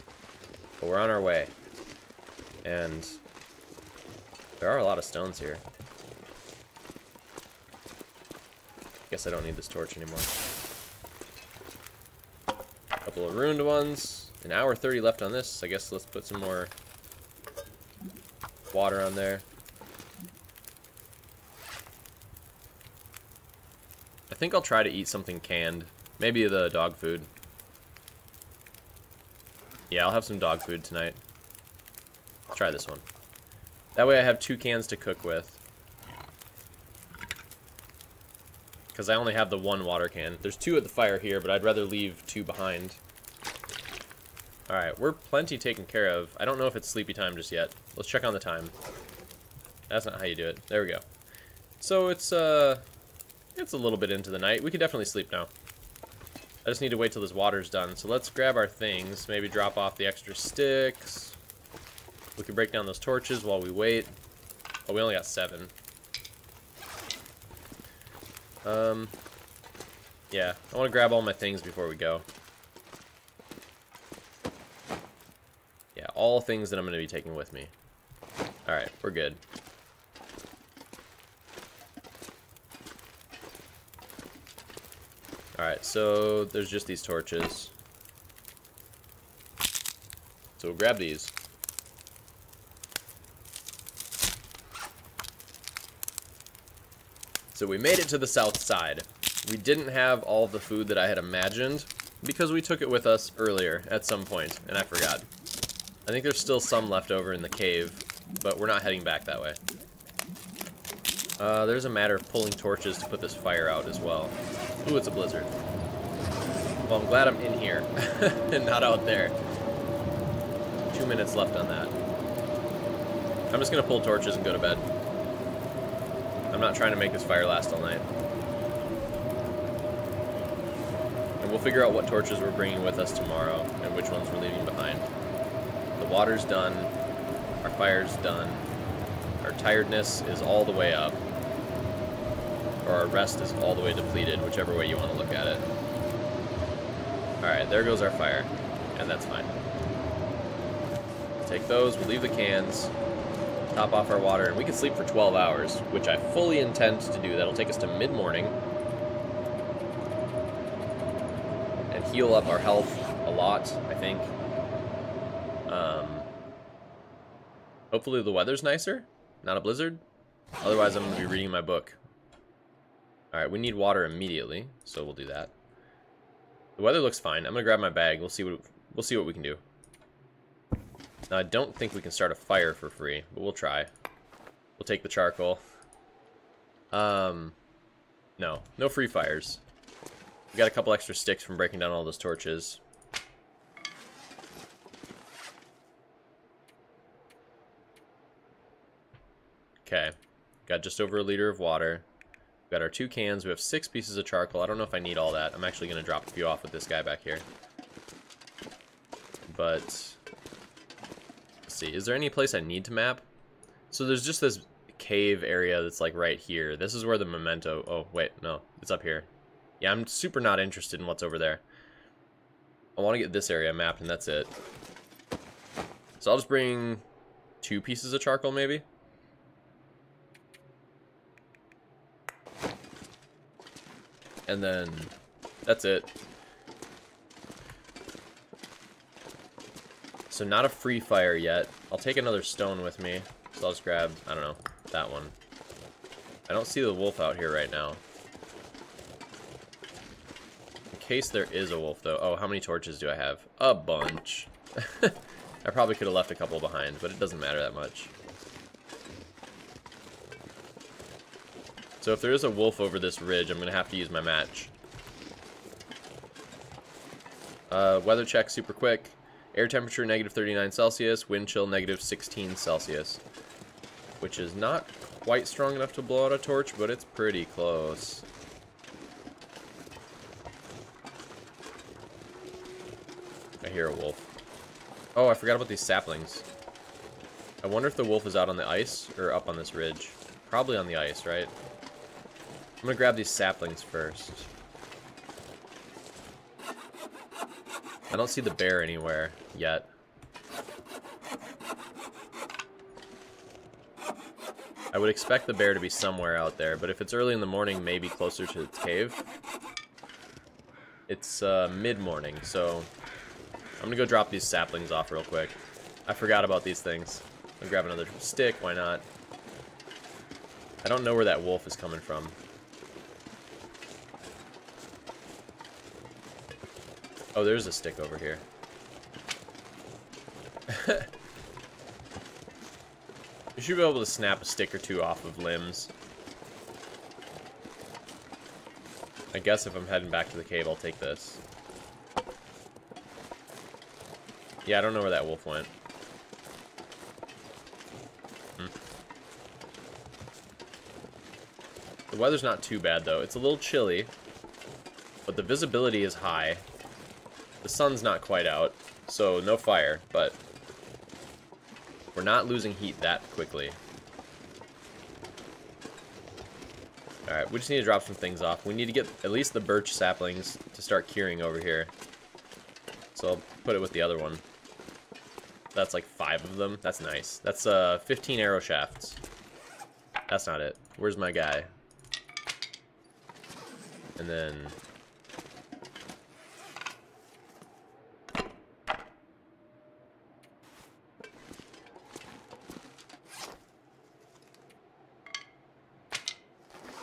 But we're on our way. And there are a lot of stones here. Guess I don't need this torch anymore couple of ruined ones. An hour 30 left on this. I guess let's put some more water on there. I think I'll try to eat something canned. Maybe the dog food. Yeah, I'll have some dog food tonight. I'll try this one. That way I have two cans to cook with. Because I only have the one water can. There's two at the fire here, but I'd rather leave two behind. Alright, we're plenty taken care of. I don't know if it's sleepy time just yet. Let's check on the time. That's not how you do it. There we go. So it's, uh, it's a little bit into the night. We can definitely sleep now. I just need to wait till this water's done. So let's grab our things. Maybe drop off the extra sticks. We can break down those torches while we wait. Oh, we only got seven. Um, yeah, I want to grab all my things before we go. All things that I'm going to be taking with me. Alright, we're good. Alright, so there's just these torches. So we'll grab these. So we made it to the south side. We didn't have all the food that I had imagined because we took it with us earlier at some point, and I forgot. I think there's still some left over in the cave, but we're not heading back that way. Uh, there's a matter of pulling torches to put this fire out as well. Ooh, it's a blizzard. Well, I'm glad I'm in here and not out there. Two minutes left on that. I'm just going to pull torches and go to bed. I'm not trying to make this fire last all night. And we'll figure out what torches we're bringing with us tomorrow and which ones we're leaving water's done. Our fire's done. Our tiredness is all the way up. Or our rest is all the way depleted, whichever way you want to look at it. Alright, there goes our fire. And that's fine. Take those, we'll leave the cans top off our water, and we can sleep for 12 hours, which I fully intend to do. That'll take us to mid-morning. And heal up our health a lot, I think. Hopefully the weather's nicer, not a blizzard. Otherwise, I'm going to be reading my book. Alright, we need water immediately, so we'll do that. The weather looks fine. I'm going to grab my bag. We'll see what we'll see what we can do. Now, I don't think we can start a fire for free, but we'll try. We'll take the charcoal. Um, no. No free fires. We got a couple extra sticks from breaking down all those torches. Okay. Got just over a liter of water. We got our two cans. We have six pieces of charcoal. I don't know if I need all that. I'm actually going to drop a few off with this guy back here. But let's see. Is there any place I need to map? So there's just this cave area that's like right here. This is where the memento... Oh, wait, no. It's up here. Yeah, I'm super not interested in what's over there. I want to get this area mapped, and that's it. So I'll just bring two pieces of charcoal, maybe? And then that's it. So not a free fire yet. I'll take another stone with me. So I'll just grab, I don't know, that one. I don't see the wolf out here right now. In case there is a wolf, though. Oh, how many torches do I have? A bunch. I probably could have left a couple behind, but it doesn't matter that much. So if there is a wolf over this ridge, I'm going to have to use my match. Uh, weather check super quick. Air temperature negative 39 Celsius, wind chill negative 16 Celsius. Which is not quite strong enough to blow out a torch, but it's pretty close. I hear a wolf. Oh, I forgot about these saplings. I wonder if the wolf is out on the ice or up on this ridge. Probably on the ice, right? I'm gonna grab these saplings first. I don't see the bear anywhere yet. I would expect the bear to be somewhere out there, but if it's early in the morning, maybe closer to its cave. It's uh, mid-morning, so I'm gonna go drop these saplings off real quick. I forgot about these things. I'll grab another stick, why not? I don't know where that wolf is coming from. Oh, there's a stick over here. you should be able to snap a stick or two off of limbs. I guess if I'm heading back to the cave, I'll take this. Yeah, I don't know where that wolf went. Hmm. The weather's not too bad, though. It's a little chilly, but the visibility is high. The sun's not quite out, so no fire, but we're not losing heat that quickly. Alright, we just need to drop some things off. We need to get at least the birch saplings to start curing over here. So I'll put it with the other one. That's like five of them. That's nice. That's uh, 15 arrow shafts. That's not it. Where's my guy? And then...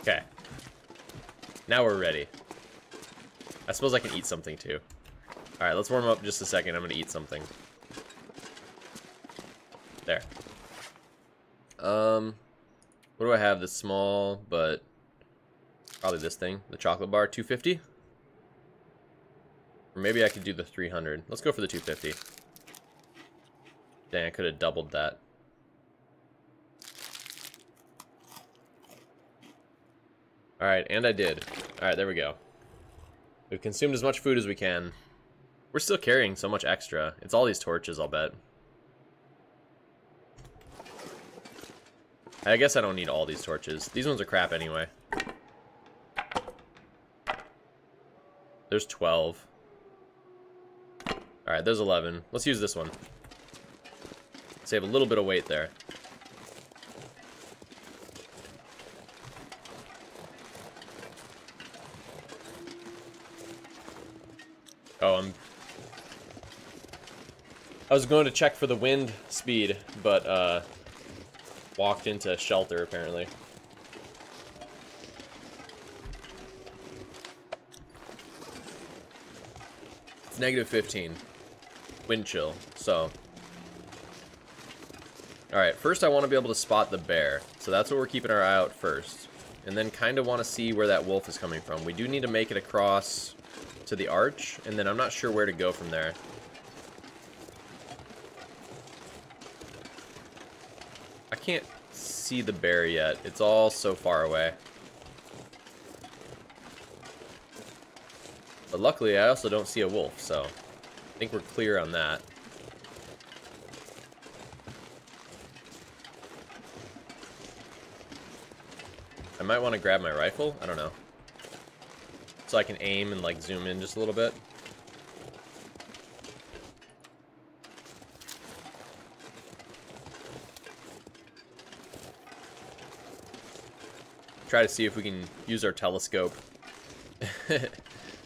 Okay. Now we're ready. I suppose I can eat something too. Alright, let's warm up just a second. I'm gonna eat something. There. Um, what do I have? The small, but probably this thing. The chocolate bar, 250? Or maybe I could do the 300. Let's go for the 250. Dang, I could have doubled that. Alright, and I did. Alright, there we go. We've consumed as much food as we can. We're still carrying so much extra. It's all these torches, I'll bet. I guess I don't need all these torches. These ones are crap anyway. There's 12. Alright, there's 11. Let's use this one. Save a little bit of weight there. Oh, I'm... I was going to check for the wind speed, but, uh... Walked into shelter, apparently. It's negative 15. Wind chill, so... Alright, first I want to be able to spot the bear. So that's what we're keeping our eye out first. And then kind of want to see where that wolf is coming from. We do need to make it across to the arch, and then I'm not sure where to go from there. I can't see the bear yet. It's all so far away. But luckily, I also don't see a wolf, so I think we're clear on that. I might want to grab my rifle. I don't know so I can aim and like zoom in just a little bit. Try to see if we can use our telescope.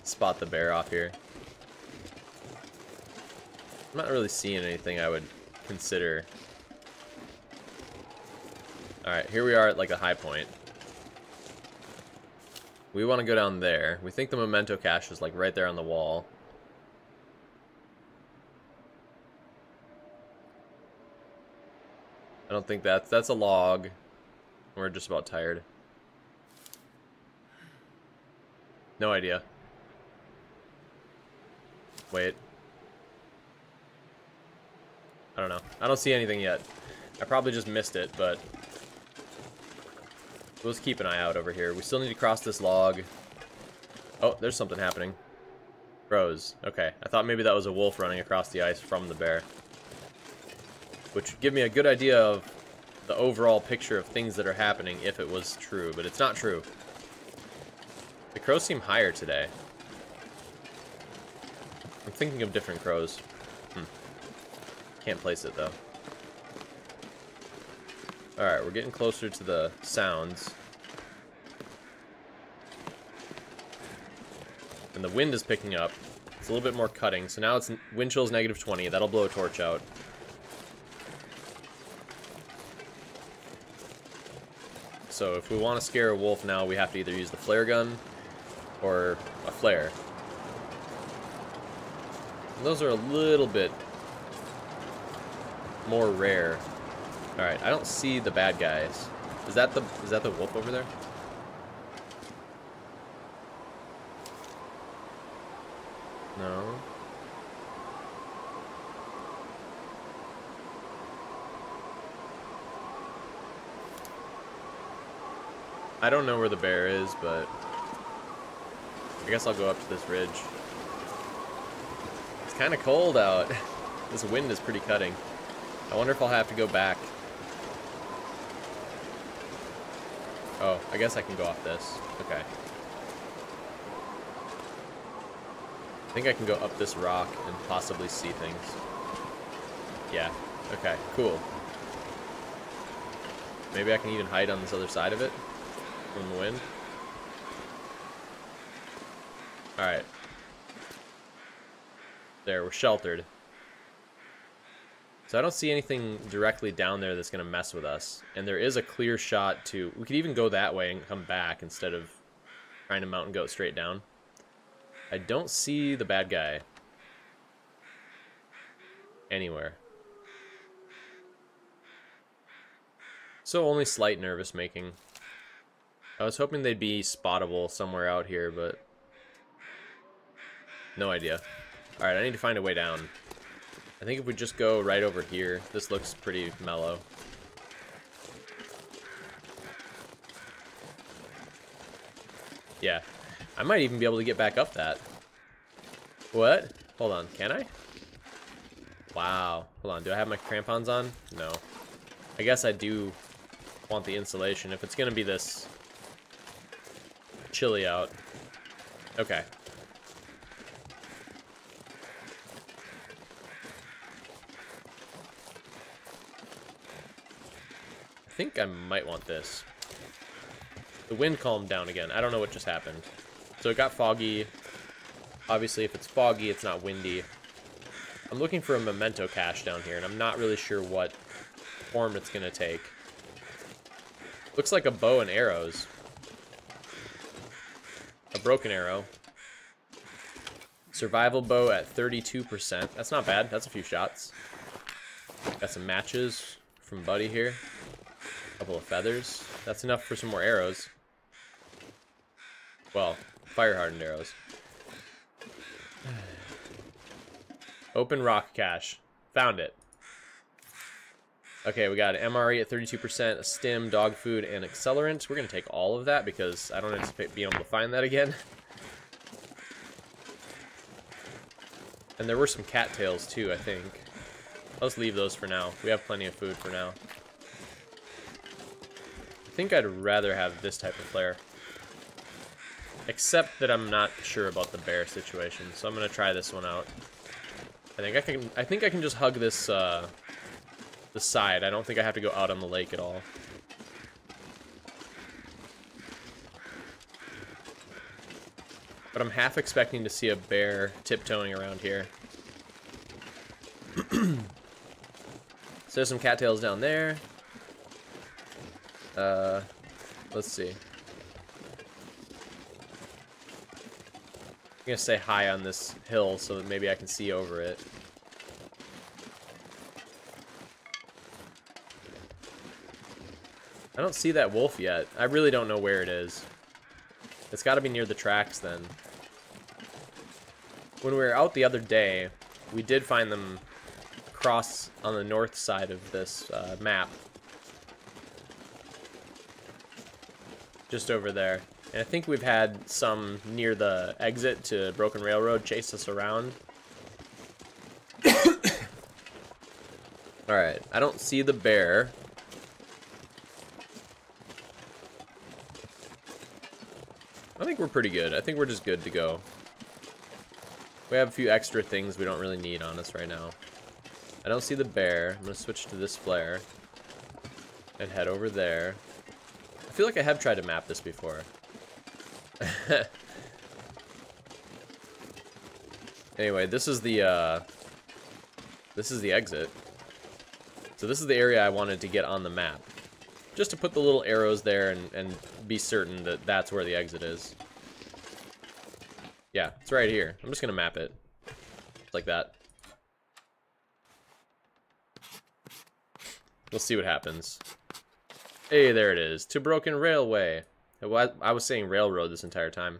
Spot the bear off here. I'm not really seeing anything I would consider. Alright, here we are at like a high point. We want to go down there. We think the memento cache is like right there on the wall. I don't think that's that's a log. We're just about tired. No idea. Wait. I don't know. I don't see anything yet. I probably just missed it, but Let's keep an eye out over here. We still need to cross this log. Oh, there's something happening. Rose. Okay. I thought maybe that was a wolf running across the ice from the bear. Which would give me a good idea of the overall picture of things that are happening if it was true, but it's not true. The crows seem higher today. I'm thinking of different crows. Hmm. Can't place it, though. Alright, we're getting closer to the sounds. And the wind is picking up. It's a little bit more cutting. So now it's wind is negative 20. That'll blow a torch out. So if we want to scare a wolf now, we have to either use the flare gun or a flare. Those are a little bit more rare. Alright, I don't see the bad guys. Is that the is that the wolf over there? No. I don't know where the bear is, but I guess I'll go up to this ridge. It's kind of cold out. This wind is pretty cutting. I wonder if I'll have to go back. Oh, I guess I can go off this. Okay. I think I can go up this rock and possibly see things. Yeah. Okay, cool. Maybe I can even hide on this other side of it from the wind. Alright. There, we're sheltered. So I don't see anything directly down there that's going to mess with us. And there is a clear shot to... We could even go that way and come back instead of trying to mountain goat straight down. I don't see the bad guy. Anywhere. So only slight nervous making. I was hoping they'd be spottable somewhere out here, but... No idea. Alright, I need to find a way down. I think if we just go right over here, this looks pretty mellow. Yeah. I might even be able to get back up that. What? Hold on, can I? Wow. Hold on, do I have my crampons on? No. I guess I do want the insulation if it's going to be this chilly out. Okay, think I might want this. The wind calmed down again. I don't know what just happened. So it got foggy. Obviously, if it's foggy, it's not windy. I'm looking for a memento cache down here, and I'm not really sure what form it's going to take. Looks like a bow and arrows. A broken arrow. Survival bow at 32%. That's not bad. That's a few shots. Got some matches from Buddy here couple of feathers. That's enough for some more arrows. Well, fire-hardened arrows. Open rock cache. Found it. Okay, we got an MRE at 32%, a stim, dog food, and accelerant. We're going to take all of that because I don't anticipate being able to find that again. And there were some cattails too, I think. Let's leave those for now. We have plenty of food for now think I'd rather have this type of flare. Except that I'm not sure about the bear situation, so I'm gonna try this one out. I think I can. I think I can just hug this uh, the side. I don't think I have to go out on the lake at all. But I'm half expecting to see a bear tiptoeing around here. so there's some cattails down there. Uh, let's see. I'm gonna stay high on this hill so that maybe I can see over it. I don't see that wolf yet. I really don't know where it is. It's got to be near the tracks then. When we were out the other day, we did find them cross on the north side of this uh, map. Just over there. And I think we've had some near the exit to Broken Railroad chase us around. Alright, I don't see the bear. I think we're pretty good. I think we're just good to go. We have a few extra things we don't really need on us right now. I don't see the bear. I'm going to switch to this flare. And head over there feel like I have tried to map this before. anyway, this is the, uh, this is the exit. So this is the area I wanted to get on the map. Just to put the little arrows there and, and be certain that that's where the exit is. Yeah, it's right here. I'm just to map it. like that. We'll see what happens. Hey, there it is. To Broken Railway. I was saying railroad this entire time.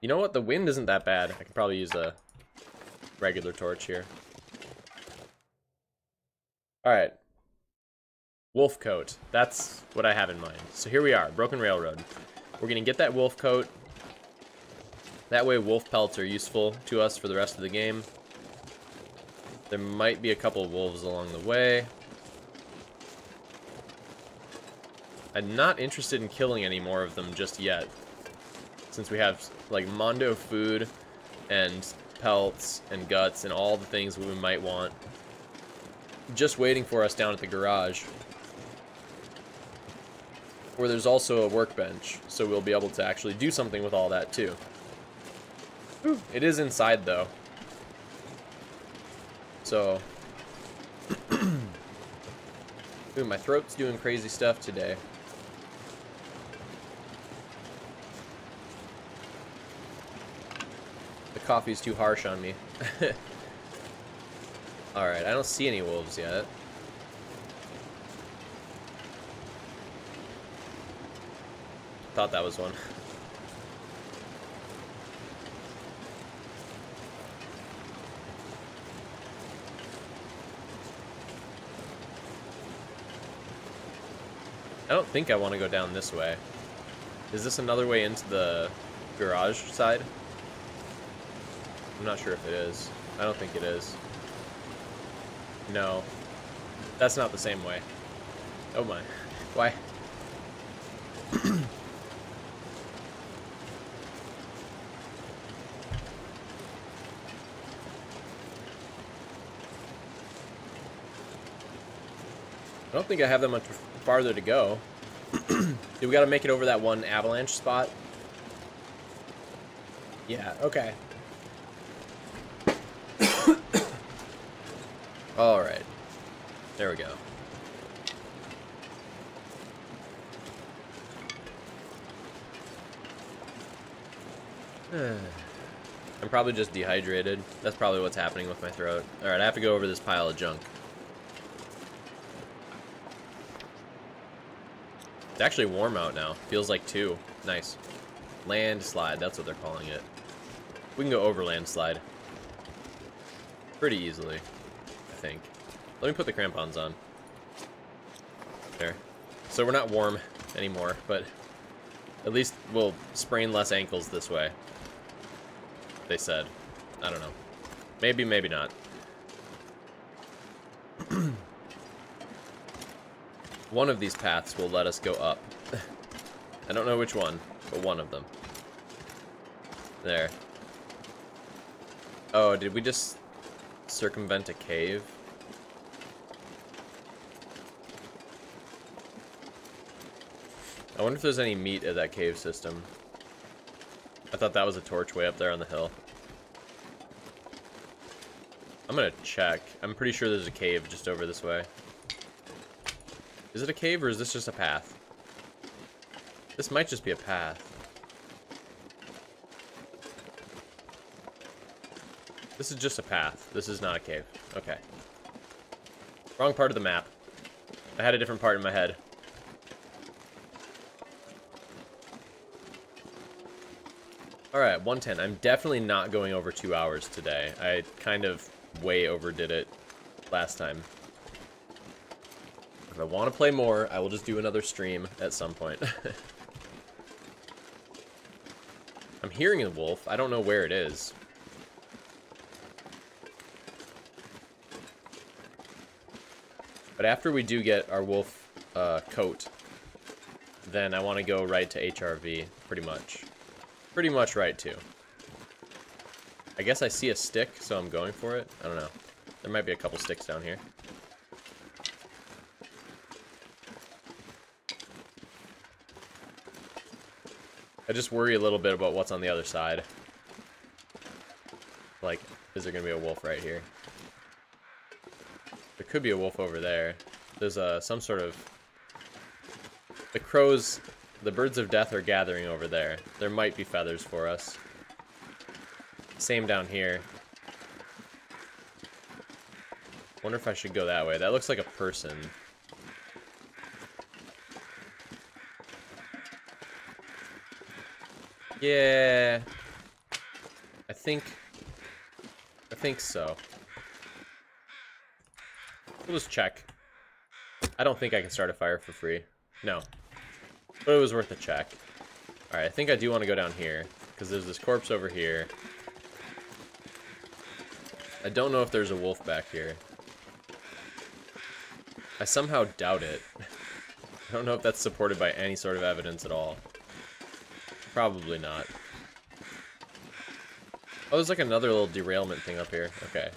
You know what? The wind isn't that bad. I can probably use a regular torch here. Alright. Wolf coat. That's what I have in mind. So here we are, Broken Railroad. We're going to get that wolf coat. That way wolf pelts are useful to us for the rest of the game. There might be a couple wolves along the way. I'm not interested in killing any more of them just yet. Since we have, like, Mondo food and pelts and guts and all the things we might want. Just waiting for us down at the garage. Where there's also a workbench, so we'll be able to actually do something with all that too. It is inside though. So... Ooh, my throat's doing crazy stuff today. The coffee's too harsh on me. Alright, I don't see any wolves yet. Thought that was one. I don't think I want to go down this way. Is this another way into the garage side? I'm not sure if it is. I don't think it is. No. That's not the same way. Oh my. Why? I don't think I have that much farther to go. We gotta make it over that one avalanche spot? Yeah, okay. Alright. There we go. I'm probably just dehydrated. That's probably what's happening with my throat. Alright, I have to go over this pile of junk. It's actually warm out now. Feels like two. Nice. Landslide, that's what they're calling it. We can go over landslide. Pretty easily, I think. Let me put the crampons on. There. So we're not warm anymore, but at least we'll sprain less ankles this way. They said. I don't know. Maybe, maybe not. One of these paths will let us go up. I don't know which one, but one of them. There. Oh, did we just circumvent a cave? I wonder if there's any meat at that cave system. I thought that was a torch way up there on the hill. I'm gonna check. I'm pretty sure there's a cave just over this way. Is it a cave or is this just a path? This might just be a path. This is just a path. This is not a cave. Okay. Wrong part of the map. I had a different part in my head. Alright, 110. I'm definitely not going over two hours today. I kind of way overdid it last time. If I want to play more, I will just do another stream at some point. I'm hearing a wolf. I don't know where it is. But after we do get our wolf uh, coat, then I want to go right to HRV, pretty much. Pretty much right, too. I guess I see a stick, so I'm going for it. I don't know. There might be a couple sticks down here. I just worry a little bit about what's on the other side. Like, is there going to be a wolf right here? There could be a wolf over there. There's uh, some sort of... The crows, the birds of death are gathering over there. There might be feathers for us. Same down here. Wonder if I should go that way. That looks like a person. Yeah. I think... I think so. We'll just check. I don't think I can start a fire for free. No. But it was worth a check. Alright, I think I do want to go down here. Because there's this corpse over here. I don't know if there's a wolf back here. I somehow doubt it. I don't know if that's supported by any sort of evidence at all. Probably not. Oh, there's like another little derailment thing up here. Okay.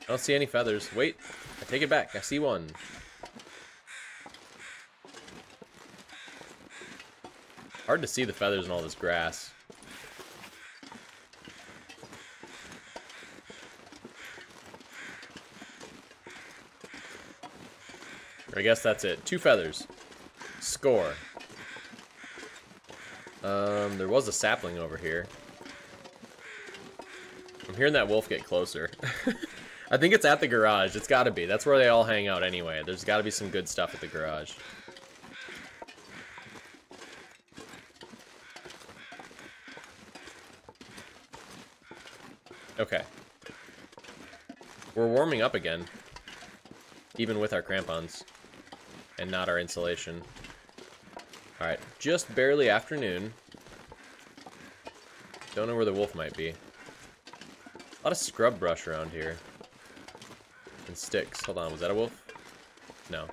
I don't see any feathers. Wait, I take it back. I see one. Hard to see the feathers in all this grass. I guess that's it. Two feathers. Score. Um, there was a sapling over here. I'm hearing that wolf get closer. I think it's at the garage. It's gotta be. That's where they all hang out anyway. There's gotta be some good stuff at the garage. Okay. We're warming up again. Even with our crampons and not our insulation. Just barely afternoon. Don't know where the wolf might be. A lot of scrub brush around here. And sticks. Hold on, was that a wolf? No.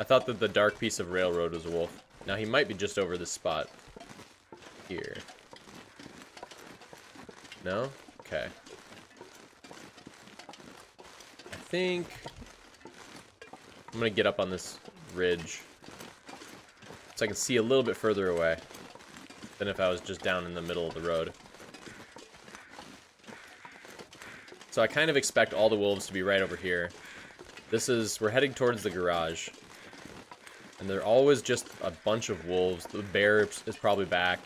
I thought that the dark piece of railroad was a wolf. Now he might be just over this spot. Here. No? Okay. I think I'm gonna get up on this ridge so I can see a little bit further away than if I was just down in the middle of the road. So I kind of expect all the wolves to be right over here. This is, we're heading towards the garage. And they're always just a bunch of wolves. The bear is probably back.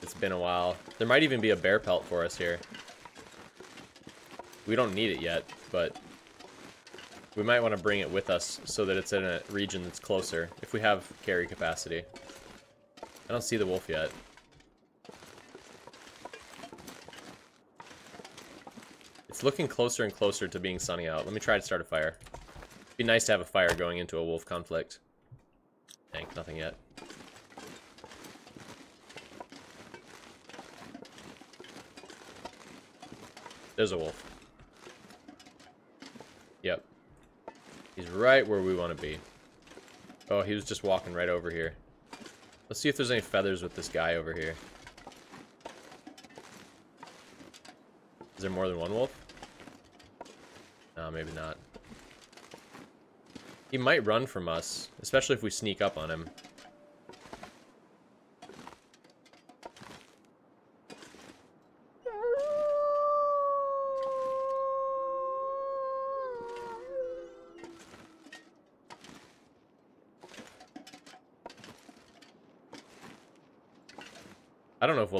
It's been a while. There might even be a bear pelt for us here. We don't need it yet, but we might want to bring it with us so that it's in a region that's closer, if we have carry capacity. I don't see the wolf yet. It's looking closer and closer to being sunny out. Let me try to start a fire. It'd be nice to have a fire going into a wolf conflict. Dang, nothing yet. There's a wolf. Yep. He's right where we want to be. Oh, he was just walking right over here. Let's see if there's any feathers with this guy over here. Is there more than one wolf? No, maybe not. He might run from us, especially if we sneak up on him.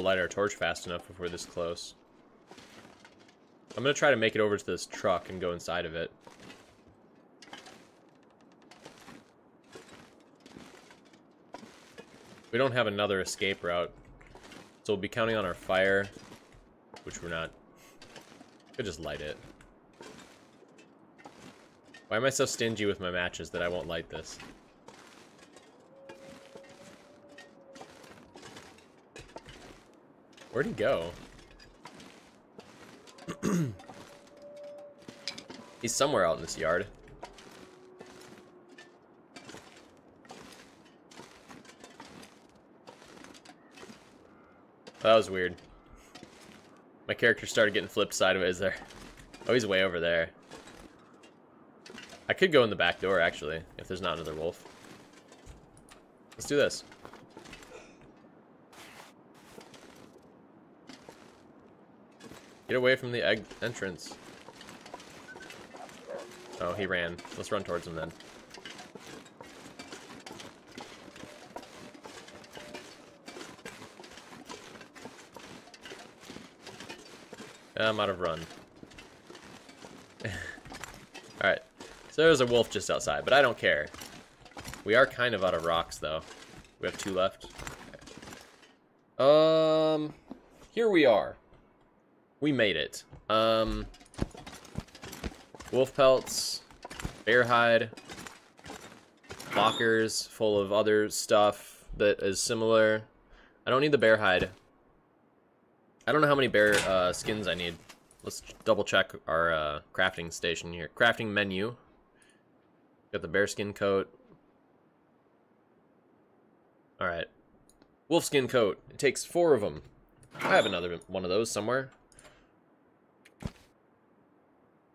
Light our torch fast enough if we're this close. I'm gonna try to make it over to this truck and go inside of it. We don't have another escape route. So we'll be counting on our fire, which we're not. Could just light it. Why am I so stingy with my matches that I won't light this? Where'd he go? He's somewhere out in this yard. That was weird. My character started getting flipped sideways there. Oh, he's way over there. I could go in the back door, actually, if there's not another wolf. Let's do this. Get away from the egg entrance. Oh, he ran. Let's run towards him then. I'm out of run. Alright. So there's a wolf just outside, but I don't care. We are kind of out of rocks, though. We have two left. Um, here we are. We made it. Um, wolf pelts, bear hide, lockers full of other stuff that is similar. I don't need the bear hide. I don't know how many bear uh, skins I need. Let's double check our uh, crafting station here. Crafting menu. Got the bearskin coat. Alright. Wolfskin coat. It takes four of them. I have another one of those somewhere.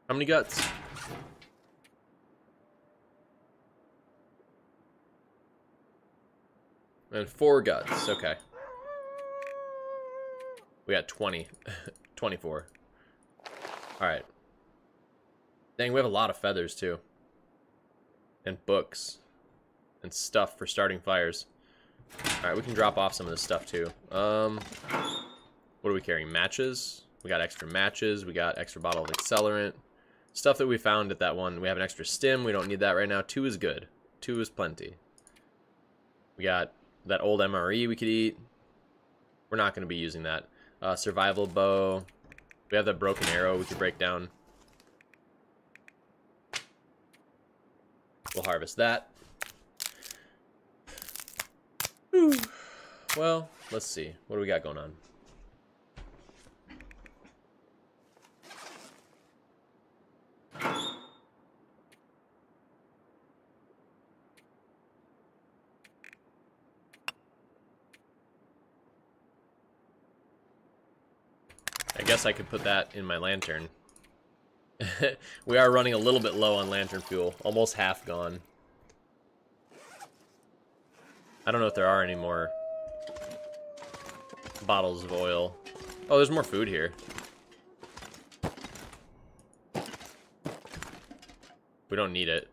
How many guts? And four guts. Okay. We got 20. 24. Alright. Dang, we have a lot of feathers, too and books and stuff for starting fires. Alright, we can drop off some of this stuff too. Um, what are we carrying? Matches? We got extra matches. We got extra bottle of accelerant. Stuff that we found at that one. We have an extra stim. We don't need that right now. Two is good. Two is plenty. We got that old MRE we could eat. We're not going to be using that. Uh, survival bow. We have that broken arrow we could break down. We'll harvest that. Well, let's see. What do we got going on? Guess I could put that in my lantern. we are running a little bit low on lantern fuel. Almost half gone. I don't know if there are any more bottles of oil. Oh, there's more food here. We don't need it.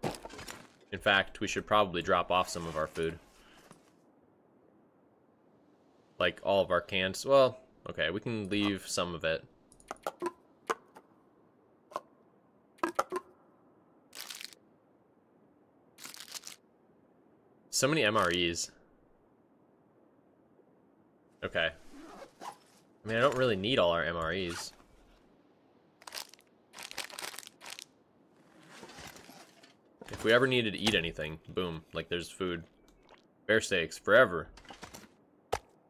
In fact, we should probably drop off some of our food. Like all of our cans. Well, okay, we can leave some of it. So many MREs. Okay. I mean, I don't really need all our MREs. If we ever needed to eat anything, boom, like there's food. Bear steaks, forever.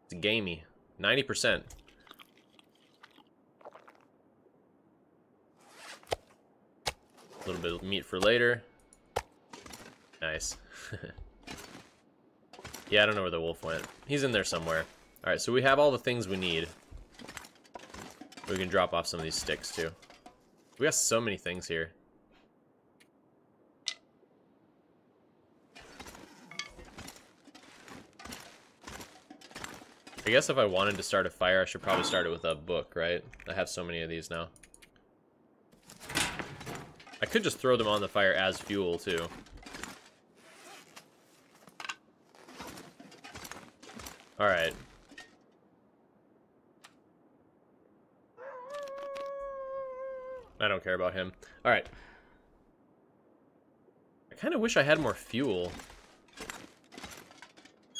It's gamey. 90%. A little bit of meat for later. Nice. Yeah, I don't know where the wolf went. He's in there somewhere. Alright, so we have all the things we need. We can drop off some of these sticks, too. We got so many things here. I guess if I wanted to start a fire, I should probably start it with a book, right? I have so many of these now. I could just throw them on the fire as fuel, too. Alright. I don't care about him. Alright. I kind of wish I had more fuel.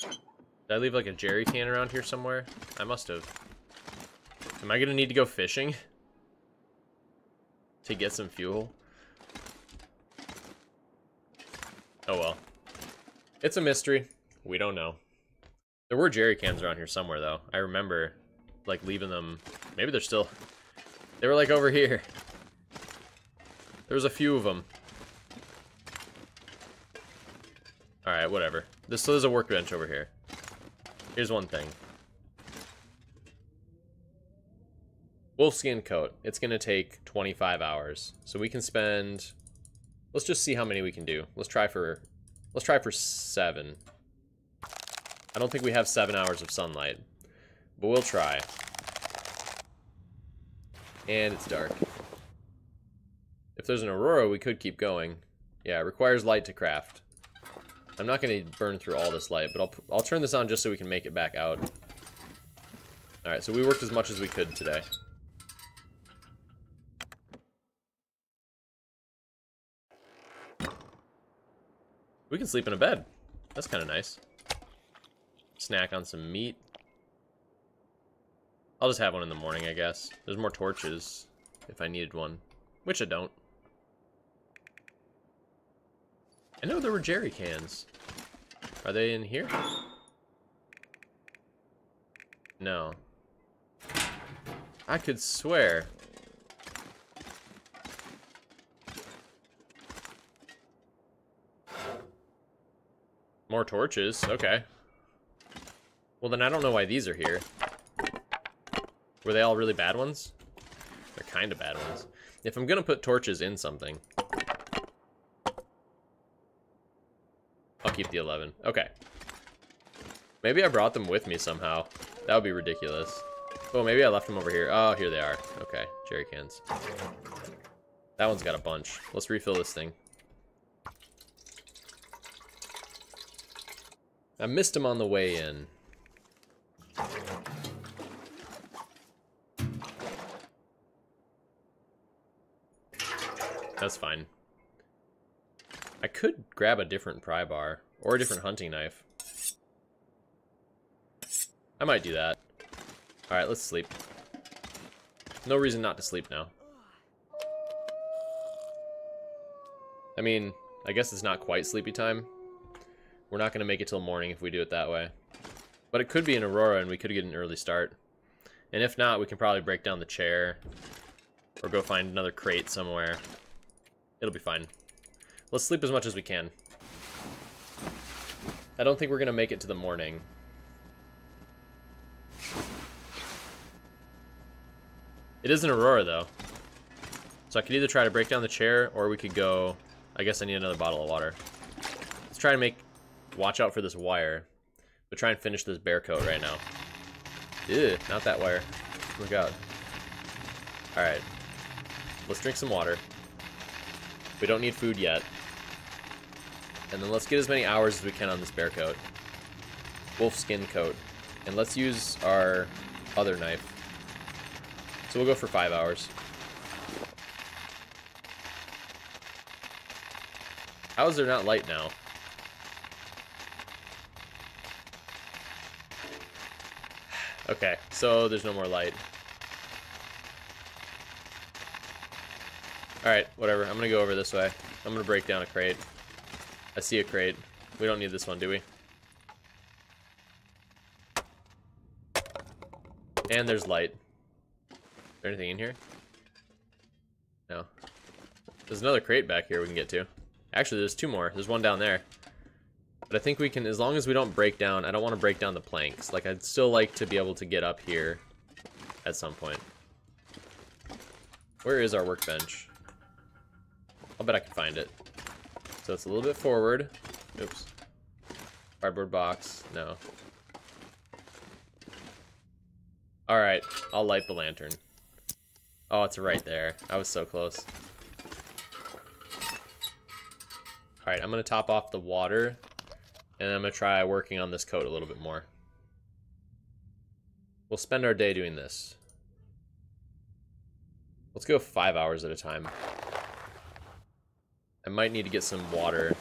Did I leave like a jerry can around here somewhere? I must have. Am I to need to go fishing? to get some fuel? Oh well. It's a mystery. We don't know. There were jerry cans around here somewhere, though. I remember, like, leaving them. Maybe they're still... They were, like, over here. There was a few of them. Alright, whatever. This, so there's a workbench over here. Here's one thing. Wolfskin coat. It's going to take 25 hours. So we can spend... Let's just see how many we can do. Let's try for... Let's try for seven. I don't think we have seven hours of sunlight, but we'll try. And it's dark. If there's an aurora, we could keep going. Yeah, it requires light to craft. I'm not going to burn through all this light, but I'll, I'll turn this on just so we can make it back out. Alright, so we worked as much as we could today. We can sleep in a bed. That's kind of nice. Snack on some meat. I'll just have one in the morning, I guess. There's more torches if I needed one, which I don't. I know there were jerry cans. Are they in here? No. I could swear. More torches, okay. Well then I don't know why these are here. Were they all really bad ones? They're kind of bad ones. If I'm gonna put torches in something, I'll keep the 11. Okay. Maybe I brought them with me somehow. That would be ridiculous. Oh, maybe I left them over here. Oh, here they are. Okay, jerry cans. That one's got a bunch. Let's refill this thing. I missed him on the way in. That's fine. I could grab a different pry bar or a different hunting knife. I might do that. Alright, let's sleep. No reason not to sleep now. I mean, I guess it's not quite sleepy time. We're not going to make it till morning if we do it that way. But it could be an Aurora and we could get an early start. And if not, we can probably break down the chair. Or go find another crate somewhere. It'll be fine. Let's sleep as much as we can. I don't think we're going to make it to the morning. It is an Aurora, though. So I could either try to break down the chair, or we could go... I guess I need another bottle of water. Let's try to make... Watch out for this wire. But try and finish this bear coat right now. Ew, not that wire. Oh Look out. Alright. Let's drink some water. We don't need food yet. And then let's get as many hours as we can on this bear coat. Wolf skin coat. And let's use our other knife. So we'll go for five hours. How is there not light now? Okay, so there's no more light. Alright, whatever. I'm gonna go over this way. I'm gonna break down a crate. I see a crate. We don't need this one, do we? And there's light. Is there anything in here? No. There's another crate back here we can get to. Actually, there's two more. There's one down there. But I think we can, as long as we don't break down, I don't want to break down the planks. Like, I'd still like to be able to get up here at some point. Where is our workbench? I'll bet I can find it. So it's a little bit forward. Oops. Cardboard box. No. Alright, I'll light the lantern. Oh, it's right there. I was so close. Alright, I'm going to top off the water. And I'm going to try working on this coat a little bit more. We'll spend our day doing this. Let's go five hours at a time. I might need to get some water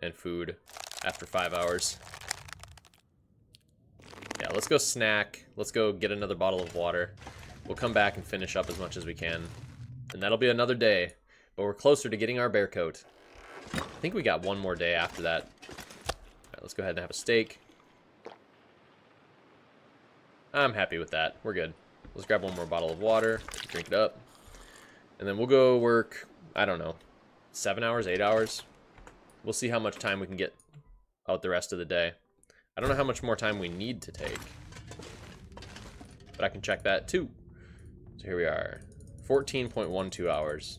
and food after five hours. Yeah, let's go snack. Let's go get another bottle of water. We'll come back and finish up as much as we can. And that'll be another day. But we're closer to getting our bear coat. I think we got one more day after that. Right, let's go ahead and have a steak. I'm happy with that. We're good. Let's grab one more bottle of water, drink it up. And then we'll go work, I don't know, seven hours, eight hours. We'll see how much time we can get out the rest of the day. I don't know how much more time we need to take. But I can check that too. So here we are. 14.12 hours.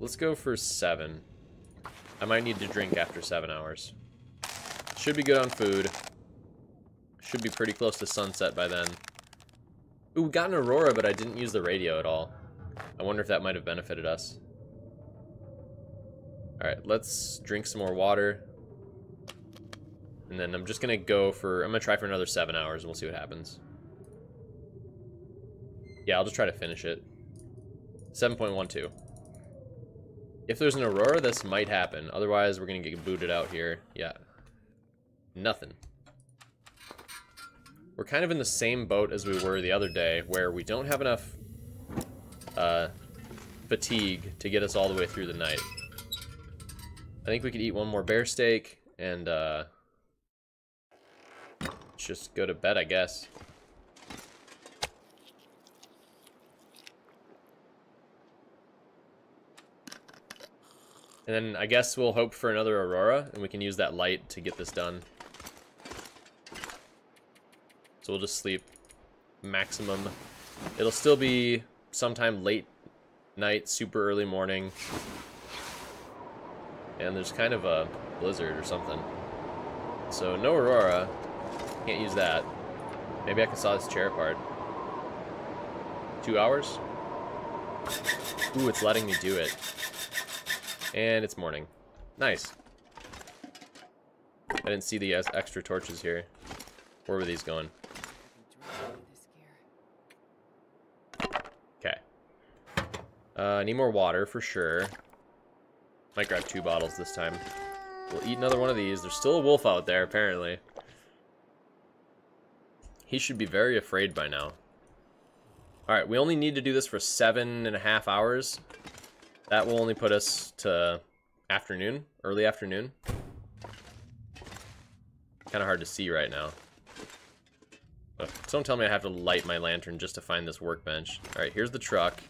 Let's go for seven. I might need to drink after seven hours. Should be good on food. Should be pretty close to sunset by then. Ooh, we got an Aurora, but I didn't use the radio at all. I wonder if that might have benefited us. Alright, let's drink some more water. And then I'm just to go for... I'm to try for another seven hours, and we'll see what happens. Yeah, I'll just try to finish it. 7.12. If there's an Aurora, this might happen. Otherwise, we're to get booted out here. Yeah. Nothing. We're kind of in the same boat as we were the other day, where we don't have enough uh, fatigue to get us all the way through the night. I think we could eat one more bear steak, and uh, just go to bed, I guess. And then I guess we'll hope for another Aurora, and we can use that light to get this done. So we'll just sleep maximum. It'll still be sometime late night, super early morning. And there's kind of a blizzard or something. So no Aurora. Can't use that. Maybe I can saw this chair apart. Two hours? Ooh, it's letting me do it. And it's morning. Nice. I didn't see the extra torches here. Where were these going? Okay. Uh, need more water for sure. Might grab two bottles this time. We'll eat another one of these. There's still a wolf out there, apparently. He should be very afraid by now. Alright, we only need to do this for seven and a half hours. That will only put us to afternoon, early afternoon. Kind of hard to see right now. Don't tell me I have to light my lantern just to find this workbench. Alright, here's the truck.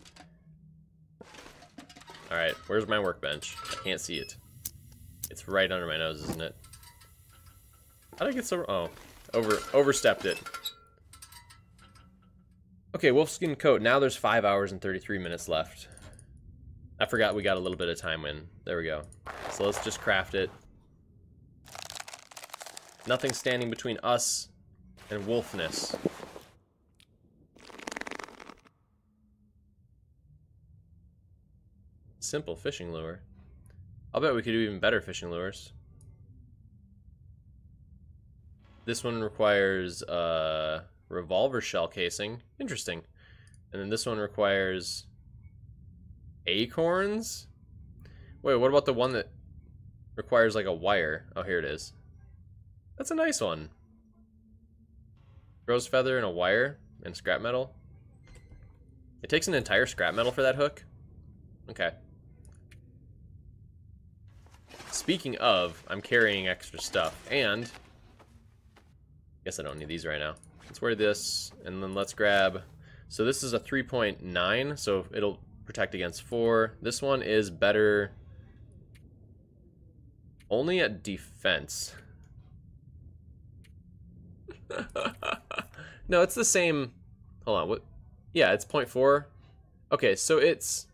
Alright, where's my workbench? I can't see it. It's right under my nose, isn't it? How did I get so... Oh, over overstepped it. Okay, wolfskin coat. Now there's 5 hours and 33 minutes left. I forgot we got a little bit of time in. There we go. So let's just craft it. Nothing standing between us and wolfness. Simple fishing lure. I'll bet we could do even better fishing lures. This one requires a uh, revolver shell casing. Interesting. And then this one requires acorns? Wait, what about the one that requires like a wire? Oh, here it is. That's a nice one. Crow feather and a wire and scrap metal. It takes an entire scrap metal for that hook? Okay. Speaking of, I'm carrying extra stuff, and... Guess I don't need these right now. Let's wear this, and then let's grab... So this is a 3.9, so it'll protect against 4. This one is better only at defense. no, it's the same. Hold on. What? Yeah, it's 0.4. Okay, so it's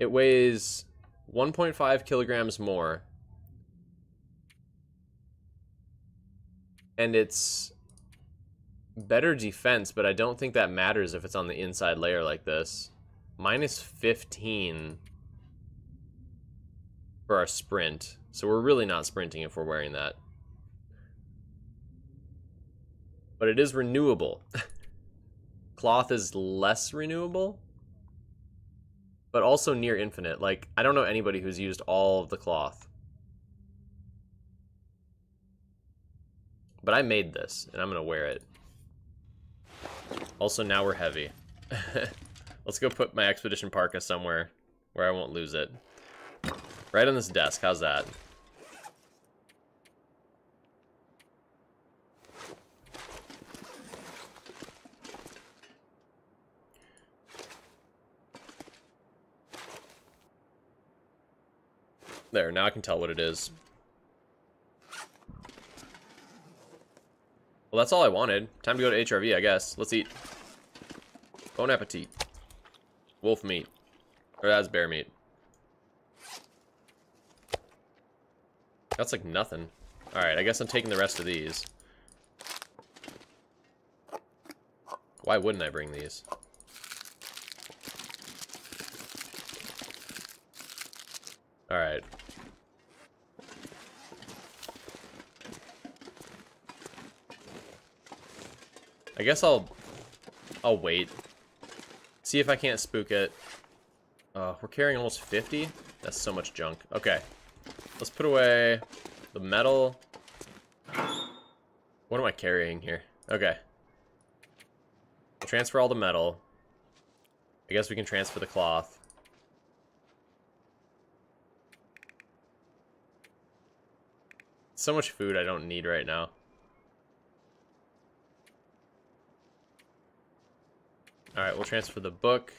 it weighs 1.5 kilograms more. And it's better defense, but I don't think that matters if it's on the inside layer like this. Minus 15 for our sprint. So we're really not sprinting if we're wearing that. But it is renewable. Cloth is less renewable, but also near infinite. Like, I don't know anybody who's used all of the cloth. But I made this, and I'm to wear it. Also, now we're heavy. Let's go put my Expedition Parka somewhere where I won't lose it. Right on this desk, how's that? There, now I can tell what it is. Well, that's all I wanted. Time to go to HRV, I guess. Let's eat. Bon appetit. Wolf meat. Or that's bear meat. That's like nothing. Alright, I guess I'm taking the rest of these. Why wouldn't I bring these? Alright. I guess I'll I'll wait. See if I can't spook it. Uh, we're carrying almost 50? That's so much junk. Okay. Let's put away the metal. What am I carrying here? Okay. Transfer all the metal. I guess we can transfer the cloth. So much food I don't need right now. Alright, we'll transfer the book.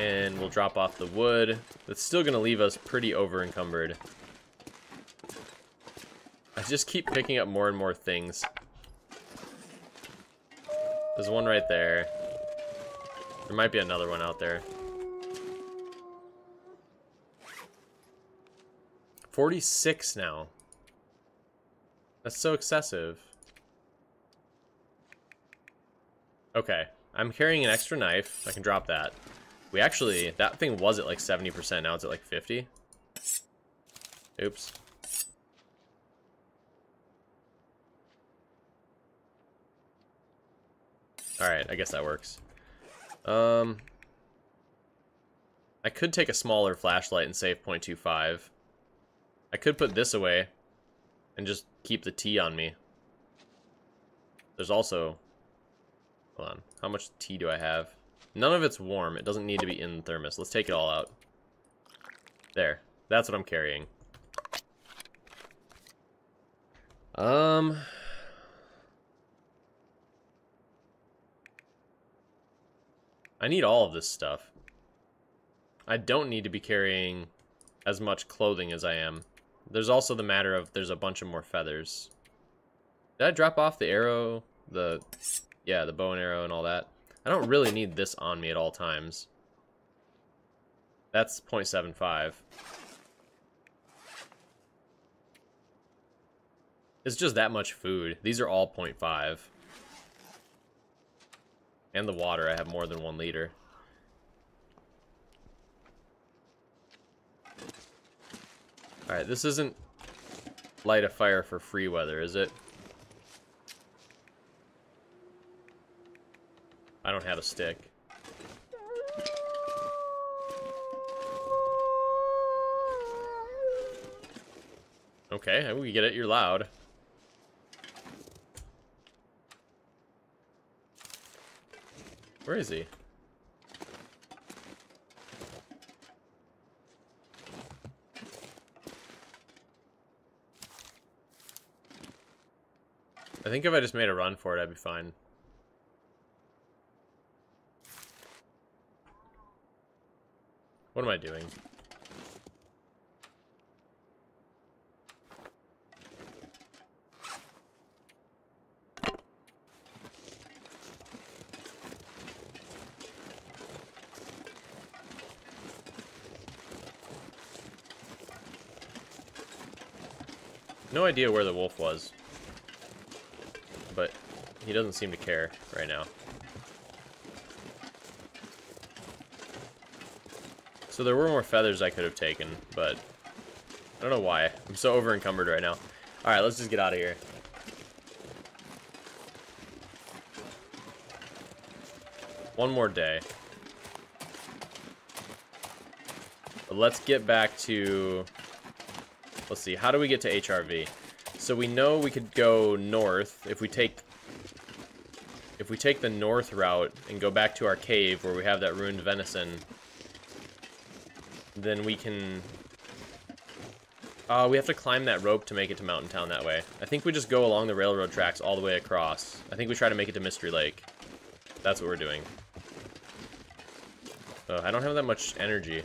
And we'll drop off the wood. That's still to leave us pretty over encumbered. I just keep picking up more and more things. There's one right there. There might be another one out there. 46 now. That's so excessive. Okay. I'm carrying an extra knife. I can drop that. We actually, that thing was at like 70%. Now it's at like 50. Oops. Alright, I guess that works. Um, I could take a smaller flashlight and save 0.25. I could put this away and just keep the tea on me. There's also... Hold on. How much tea do I have? None of it's warm. It doesn't need to be in the thermos. Let's take it all out. There. That's what I'm carrying. Um... I need all of this stuff. I don't need to be carrying as much clothing as I am. There's also the matter of there's a bunch of more feathers. Did I drop off the arrow? The, yeah, the bow and arrow and all that. I don't really need this on me at all times. That's 0.75. It's just that much food. These are all 0.5. And the water, I have more than one liter. Alright, this isn't light a fire for free weather, is it? I don't have a stick. Okay, we get it, you're loud. Where is he? I think if I just made a run for it, I'd be fine. What am I doing? No idea where the wolf was. But he doesn't seem to care right now. So there were more feathers I could have taken, but I don't know why. I'm so over encumbered right now. Alright, let's just get out of here. One more day. But let's get back to Let's see, how do we get to HRV? So we know we could go north if we take if we take the north route and go back to our cave where we have that ruined venison, then we can... Uh, we have to climb that rope to make it to Mountain Town that way. I think we just go along the railroad tracks all the way across. I think we try to make it to Mystery Lake. That's what we're doing. Oh, I don't have that much energy.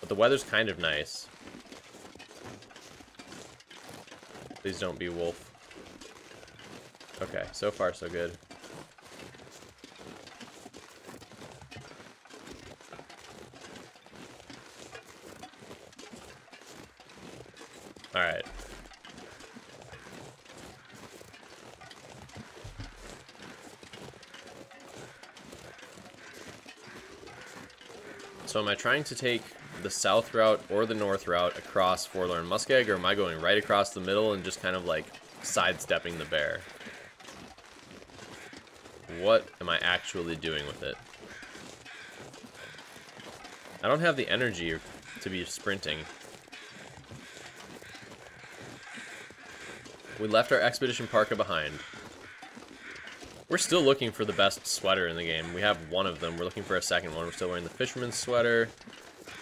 But the weather's kind of nice. Please don't be wolf. Okay, so far so good. Alright. So am I trying to take the south route or the north route across Forlorn Muskeg, or am I going right across the middle and just kind of like sidestepping the bear? What am I actually doing with it? I don't have the energy to be sprinting. We left our Expedition Parka behind. We're still looking for the best sweater in the game. We have one of them. We're looking for a second one. We're still wearing the fisherman's sweater.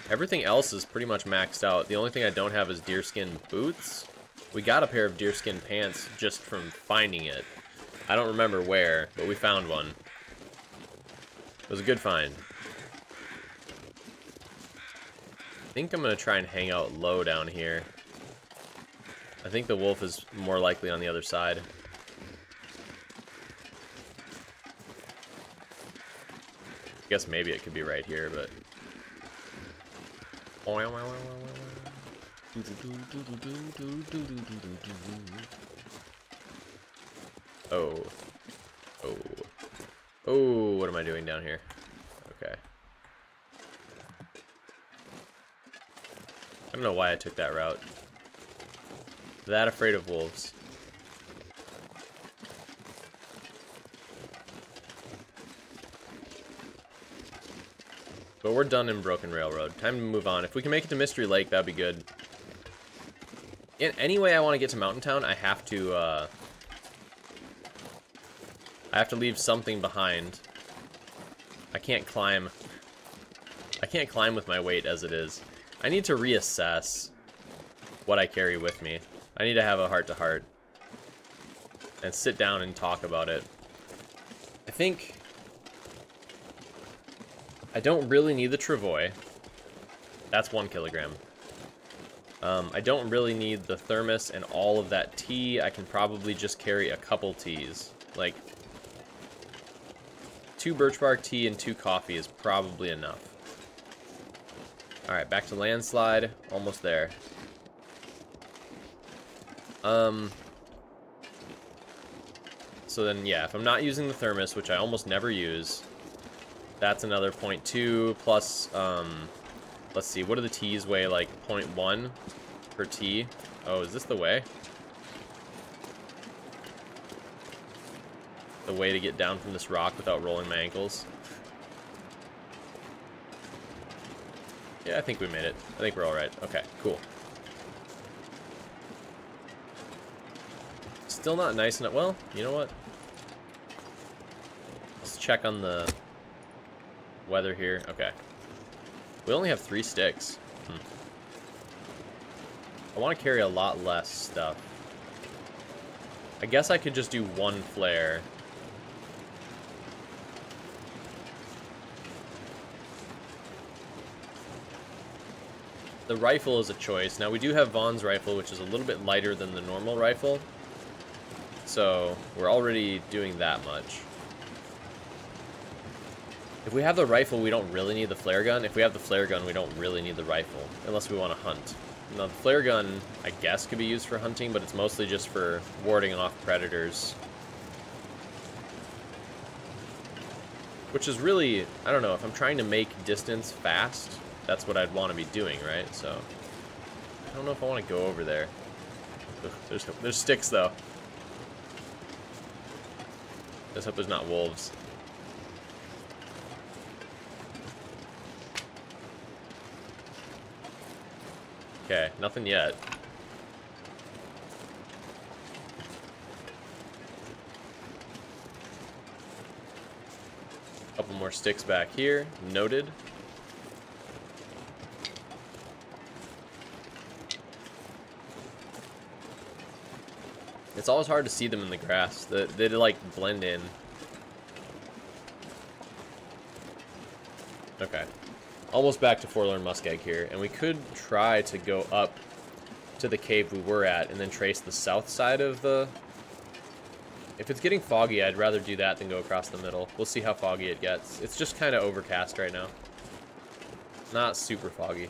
Everything else is pretty much maxed out. The only thing I don't have is deerskin boots. We got a pair of deerskin pants just from finding it. I don't remember where, but we found one. It was a good find. I think I'm going to try and hang out low down here. I think the wolf is more likely on the other side. I guess maybe it could be right here, but... Oh. Oh. Oh, what am I doing down here? Okay. I don't know why I took that route. That afraid of wolves. But we're done in Broken Railroad. Time to move on. If we can make it to Mystery Lake, that'd be good. In any way I want to get to Mountain Town, I have to, uh... I have to leave something behind. I can't climb. I can't climb with my weight as it is. I need to reassess what I carry with me. I need to have a heart-to-heart. -heart and sit down and talk about it. I think... I don't really need the Travois. That's one kilogram. Um, I don't really need the thermos and all of that tea. I can probably just carry a couple teas. Like, two birch bark tea and two coffee is probably enough. Alright, back to landslide. Almost there. Um, so then, yeah, if I'm not using the thermos, which I almost never use, that's another 0.2 plus, um, let's see, what do the teas weigh, like 0.1 per T? Oh, is this the way? The way to get down from this rock without rolling my ankles? Yeah, I think we made it. I think we're alright. Okay, cool. Still not nice enough. Well, you know what? Let's check on the weather here. Okay. We only have three sticks. Hmm. I want to carry a lot less stuff. I guess I could just do one flare. The rifle is a choice. Now, we do have Vaughn's rifle, which is a little bit lighter than the normal rifle. So we're already doing that much. If we have the rifle, we don't really need the flare gun. If we have the flare gun, we don't really need the rifle, unless we want to hunt. Now, the flare gun, I guess, could be used for hunting, but it's mostly just for warding off predators. Which is really, I don't know, if I'm trying to make distance fast, that's what I'd want to be doing, right? So, I don't know if I want to go over there. Ugh, there's, there's sticks, though. Let's hope there's not wolves. Okay, nothing yet. Couple more sticks back here. Noted. It's always hard to see them in the grass. They, they like blend in. Okay. Almost back to Forlorn Muskeg here, and we could try to go up to the cave we were at and then trace the south side of the... If it's getting foggy, I'd rather do that than go across the middle. We'll see how foggy it gets. It's just kind of overcast right now. Not super foggy.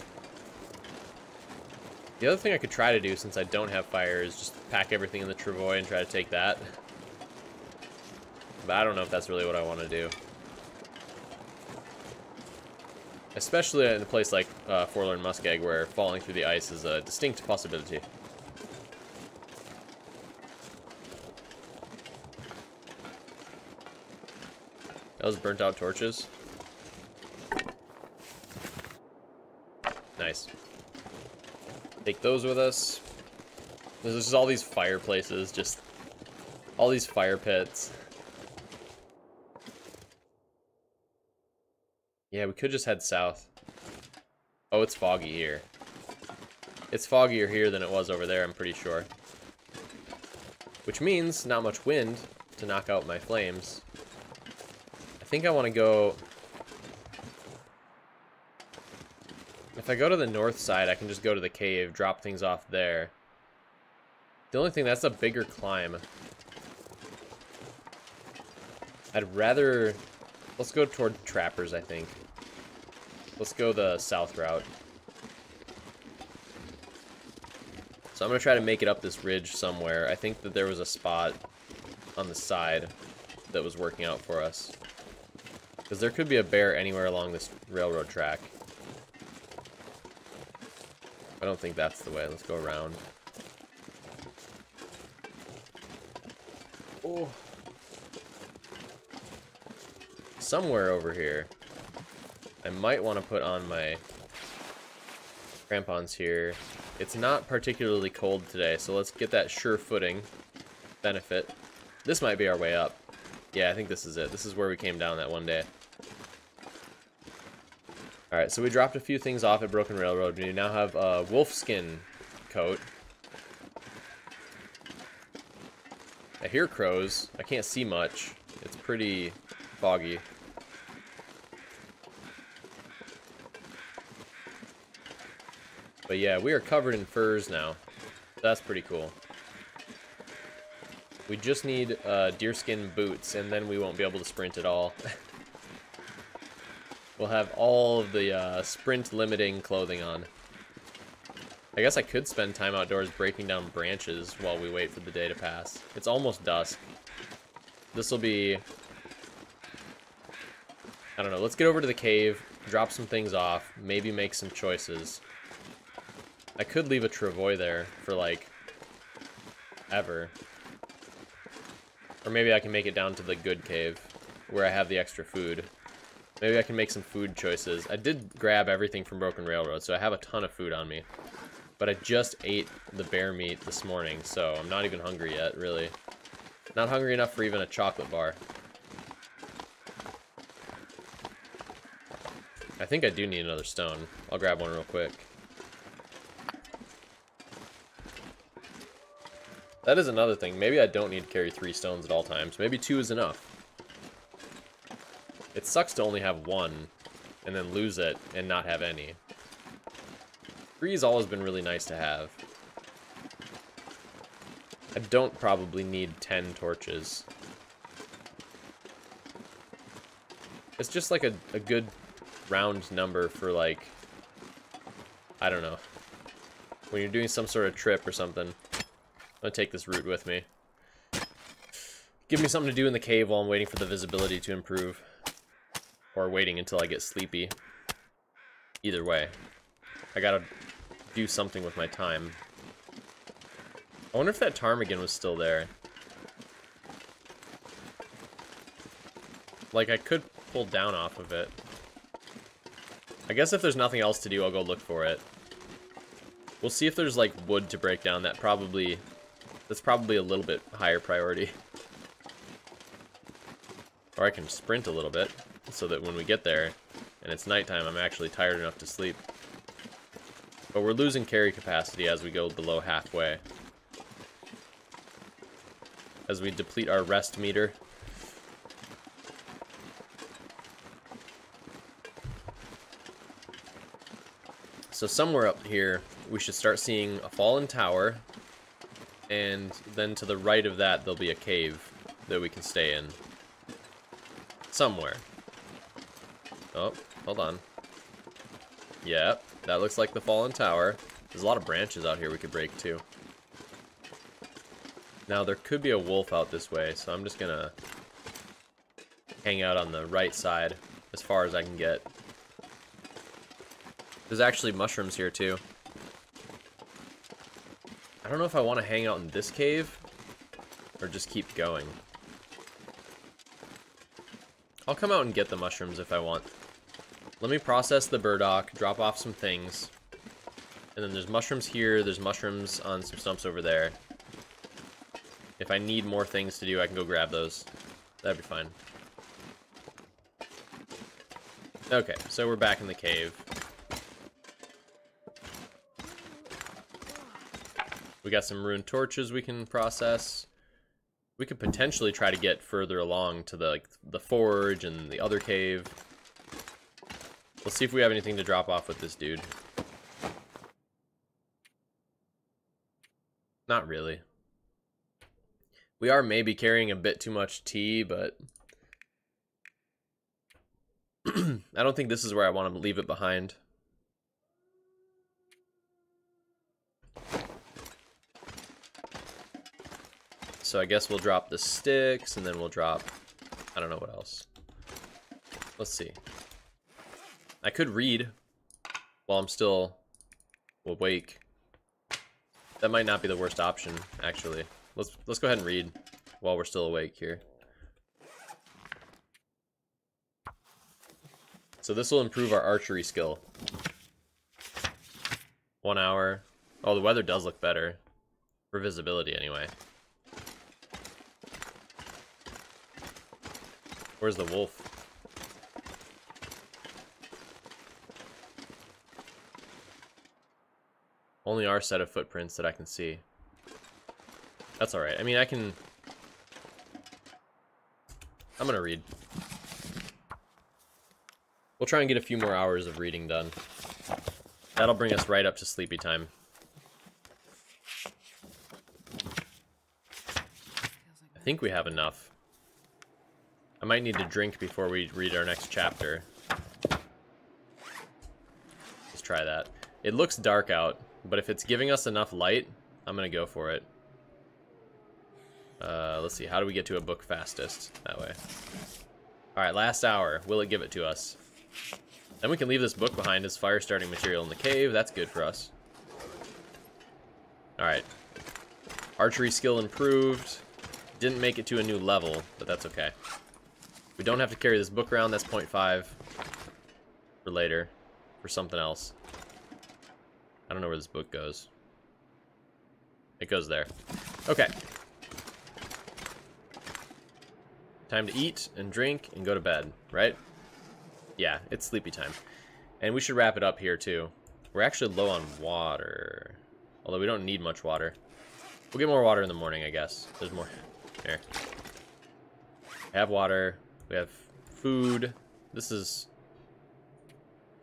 The other thing I could try to do, since I don't have fire, is just pack everything in the Travois and try to take that. But I don't know if that's really what I want to do. Especially in a place like uh, Forlorn Muskeg, where falling through the ice is a distinct possibility. Those burnt out torches. Nice. Take those with us. There's just all these fireplaces, just all these fire pits. Yeah, we could just head south. Oh, it's foggy here. It's foggier here than it was over there, I'm pretty sure. Which means not much wind to knock out my flames. I think I want to go... If I go to the north side, I can just go to the cave, drop things off there. The only thing, that's a bigger climb. I'd rather... Let's go toward trappers, I think. Let's go the south route. So I'm going to try to make it up this ridge somewhere. I think that there was a spot on the side that was working out for us. Because there could be a bear anywhere along this railroad track. I don't think that's the way. Let's go around. Oh. Somewhere over here. I might want to put on my crampons here. It's not particularly cold today, so let's get that sure footing benefit. This might be our way up. Yeah, I think this is it. This is where we came down that one day. Alright, so we dropped a few things off at Broken Railroad. We now have a wolfskin coat. I hear crows. I can't see much. It's pretty foggy. But yeah, we are covered in furs now. That's pretty cool. We just need uh, deerskin boots, and then we won't be able to sprint at all. we'll have all of the uh, sprint-limiting clothing on. I guess I could spend time outdoors breaking down branches while we wait for the day to pass. It's almost dusk. This will be... I don't know, let's get over to the cave, drop some things off, maybe make some choices. I could leave a Travois there for, like, ever. Or maybe I can make it down to the good cave, where I have the extra food. Maybe I can make some food choices. I did grab everything from Broken Railroad, so I have a ton of food on me. But I just ate the bear meat this morning, so I'm not even hungry yet, really. Not hungry enough for even a chocolate bar. I think I do need another stone. I'll grab one real quick. That is another thing. Maybe I don't need to carry three stones at all times. Maybe two is enough. It sucks to only have one and then lose it and not have any. Three has always been really nice to have. I don't probably need 10 torches. It's just like a, a good round number for like, I don't know, when you're doing some sort of trip or something. Gonna take this route with me. Give me something to do in the cave while I'm waiting for the visibility to improve. Or waiting until I get sleepy. Either way. I gotta do something with my time. I wonder if that ptarmigan was still there. Like, I could pull down off of it. I guess if there's nothing else to do, I'll go look for it. We'll see if there's, like, wood to break down. That probably that's probably a little bit higher priority. Or I can sprint a little bit, so that when we get there, and it's nighttime, I'm actually tired enough to sleep. But we're losing carry capacity as we go below halfway. As we deplete our rest meter. So somewhere up here, we should start seeing a fallen tower, and then to the right of that, there'll be a cave that we can stay in. Somewhere. Oh, hold on. Yep, that looks like the fallen tower. There's a lot of branches out here we could break too. Now, there could be a wolf out this way, so I'm just gonna hang out on the right side as far as I can get. There's actually mushrooms here too. I don't know if I want to hang out in this cave or just keep going. I'll come out and get the mushrooms if I want. Let me process the burdock, drop off some things, And then there's mushrooms here. There's mushrooms on some stumps over there. If I need more things to do, I can go grab those. That'd be fine. Okay, so we're back in the cave. We got some rune torches we can process. We could potentially try to get further along to the like, the forge and the other cave. Let's see if we have anything to drop off with this dude. Not really. We are maybe carrying a bit too much tea, but I don't think this is where I want to leave it behind. So I guess we'll drop the sticks, and then we'll drop... I don't know what else. Let's see. I could read while I'm still awake. That might not be the worst option, actually. Let's let's go ahead and read while we're still awake here. So this will improve our archery skill. One hour. Oh, the weather does look better. For visibility, anyway. Where's the wolf? Only our set of footprints that I can see. That's alright. I mean, I can... I'm gonna read. We'll try and get a few more hours of reading done. That'll bring us right up to sleepy time. I think we have enough. I might need to drink before we read our next chapter. Let's try that. It looks dark out, but if it's giving us enough light, I'm gonna go for it. Uh, let's see, how do we get to a book fastest? That way. Alright, last hour. Will it give it to us? Then we can leave this book behind as fire starting material in the cave. That's good for us. Alright. Archery skill improved. Didn't make it to a new level, but that's okay. We don't have to carry this book around. That's 0.5 for later. For something else. I don't know where this book goes. It goes there. Okay. Time to eat and drink and go to bed, right? Yeah, it's sleepy time. And we should wrap it up here, too. We're actually low on water. Although we don't need much water. We'll get more water in the morning, I guess. There's more. Here. We have water. We have food. This is...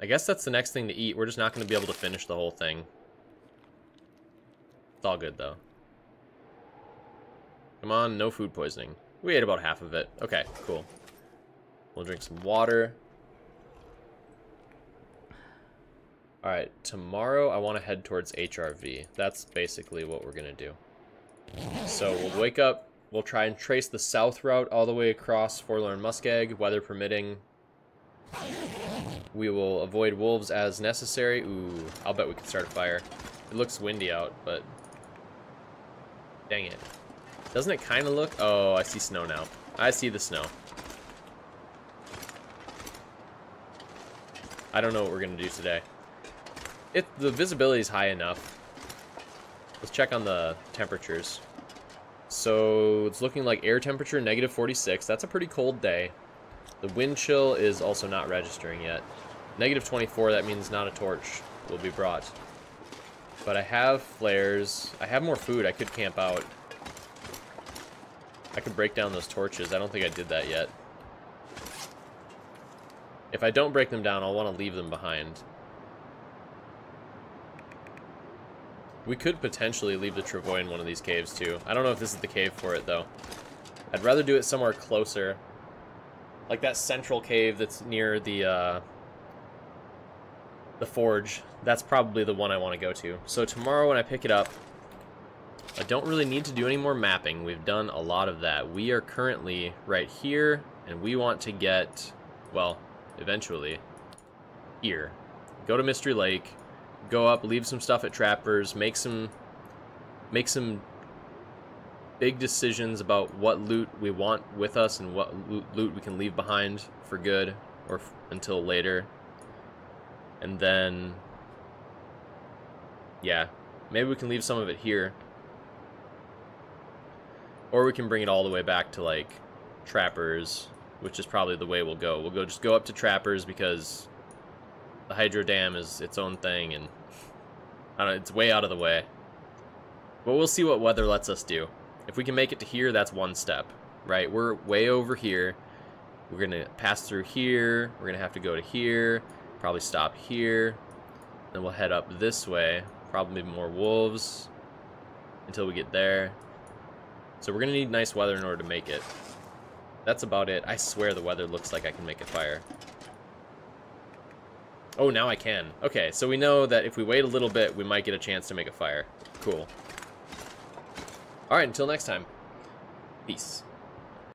I guess that's the next thing to eat. We're just not going to be able to finish the whole thing. It's all good, though. Come on, no food poisoning. We ate about half of it. Okay, cool. We'll drink some water. Alright, tomorrow I want to head towards HRV. That's basically what we're going to do. So we'll wake up, we'll try and trace the south route all the way across Forlorn Muskeg, weather permitting. We will avoid wolves as necessary. Ooh, I'll bet we can start a fire. It looks windy out, but... Dang it. Doesn't it kind of look? Oh, I see snow now. I see the snow. I don't know what we're going to do today. It The visibility is high enough. Let's check on the temperatures. So it's looking like air temperature negative 46. That's a pretty cold day. The wind chill is also not registering yet. Negative 24, that means not a torch will be brought. But I have flares. I have more food. I could camp out. I could break down those torches. I don't think I did that yet. If I don't break them down, I'll want to leave them behind. We could potentially leave the Travois in one of these caves, too. I don't know if this is the cave for it, though. I'd rather do it somewhere closer. Like that central cave that's near the, uh, the forge. That's probably the one I want to go to. So tomorrow when I pick it up, I don't really need to do any more mapping. We've done a lot of that. We are currently right here, and we want to get, well, eventually, here. Go to Mystery Lake, go up, leave some stuff at Trappers, make some, make some big decisions about what loot we want with us and what loot we can leave behind for good or until later. And then Yeah, maybe we can leave some of it here. Or we can bring it all the way back to, like, Trappers, which is probably the way we'll go. We'll go just go up to Trappers because the Hydro Dam is its own thing, and I don't know, it's way out of the way. But we'll see what weather lets us do. If we can make it to here, that's one step, right? We're way over here. We're going to pass through here. We're going to have to go to here. Probably stop here. Then we'll head up this way. Probably more wolves until we get there. So we're going to need nice weather in order to make it. That's about it. I swear the weather looks like I can make a fire. Oh, now I can. Okay, so we know that if we wait a little bit, we might get a chance to make a fire. Cool. Alright, until next time. Peace.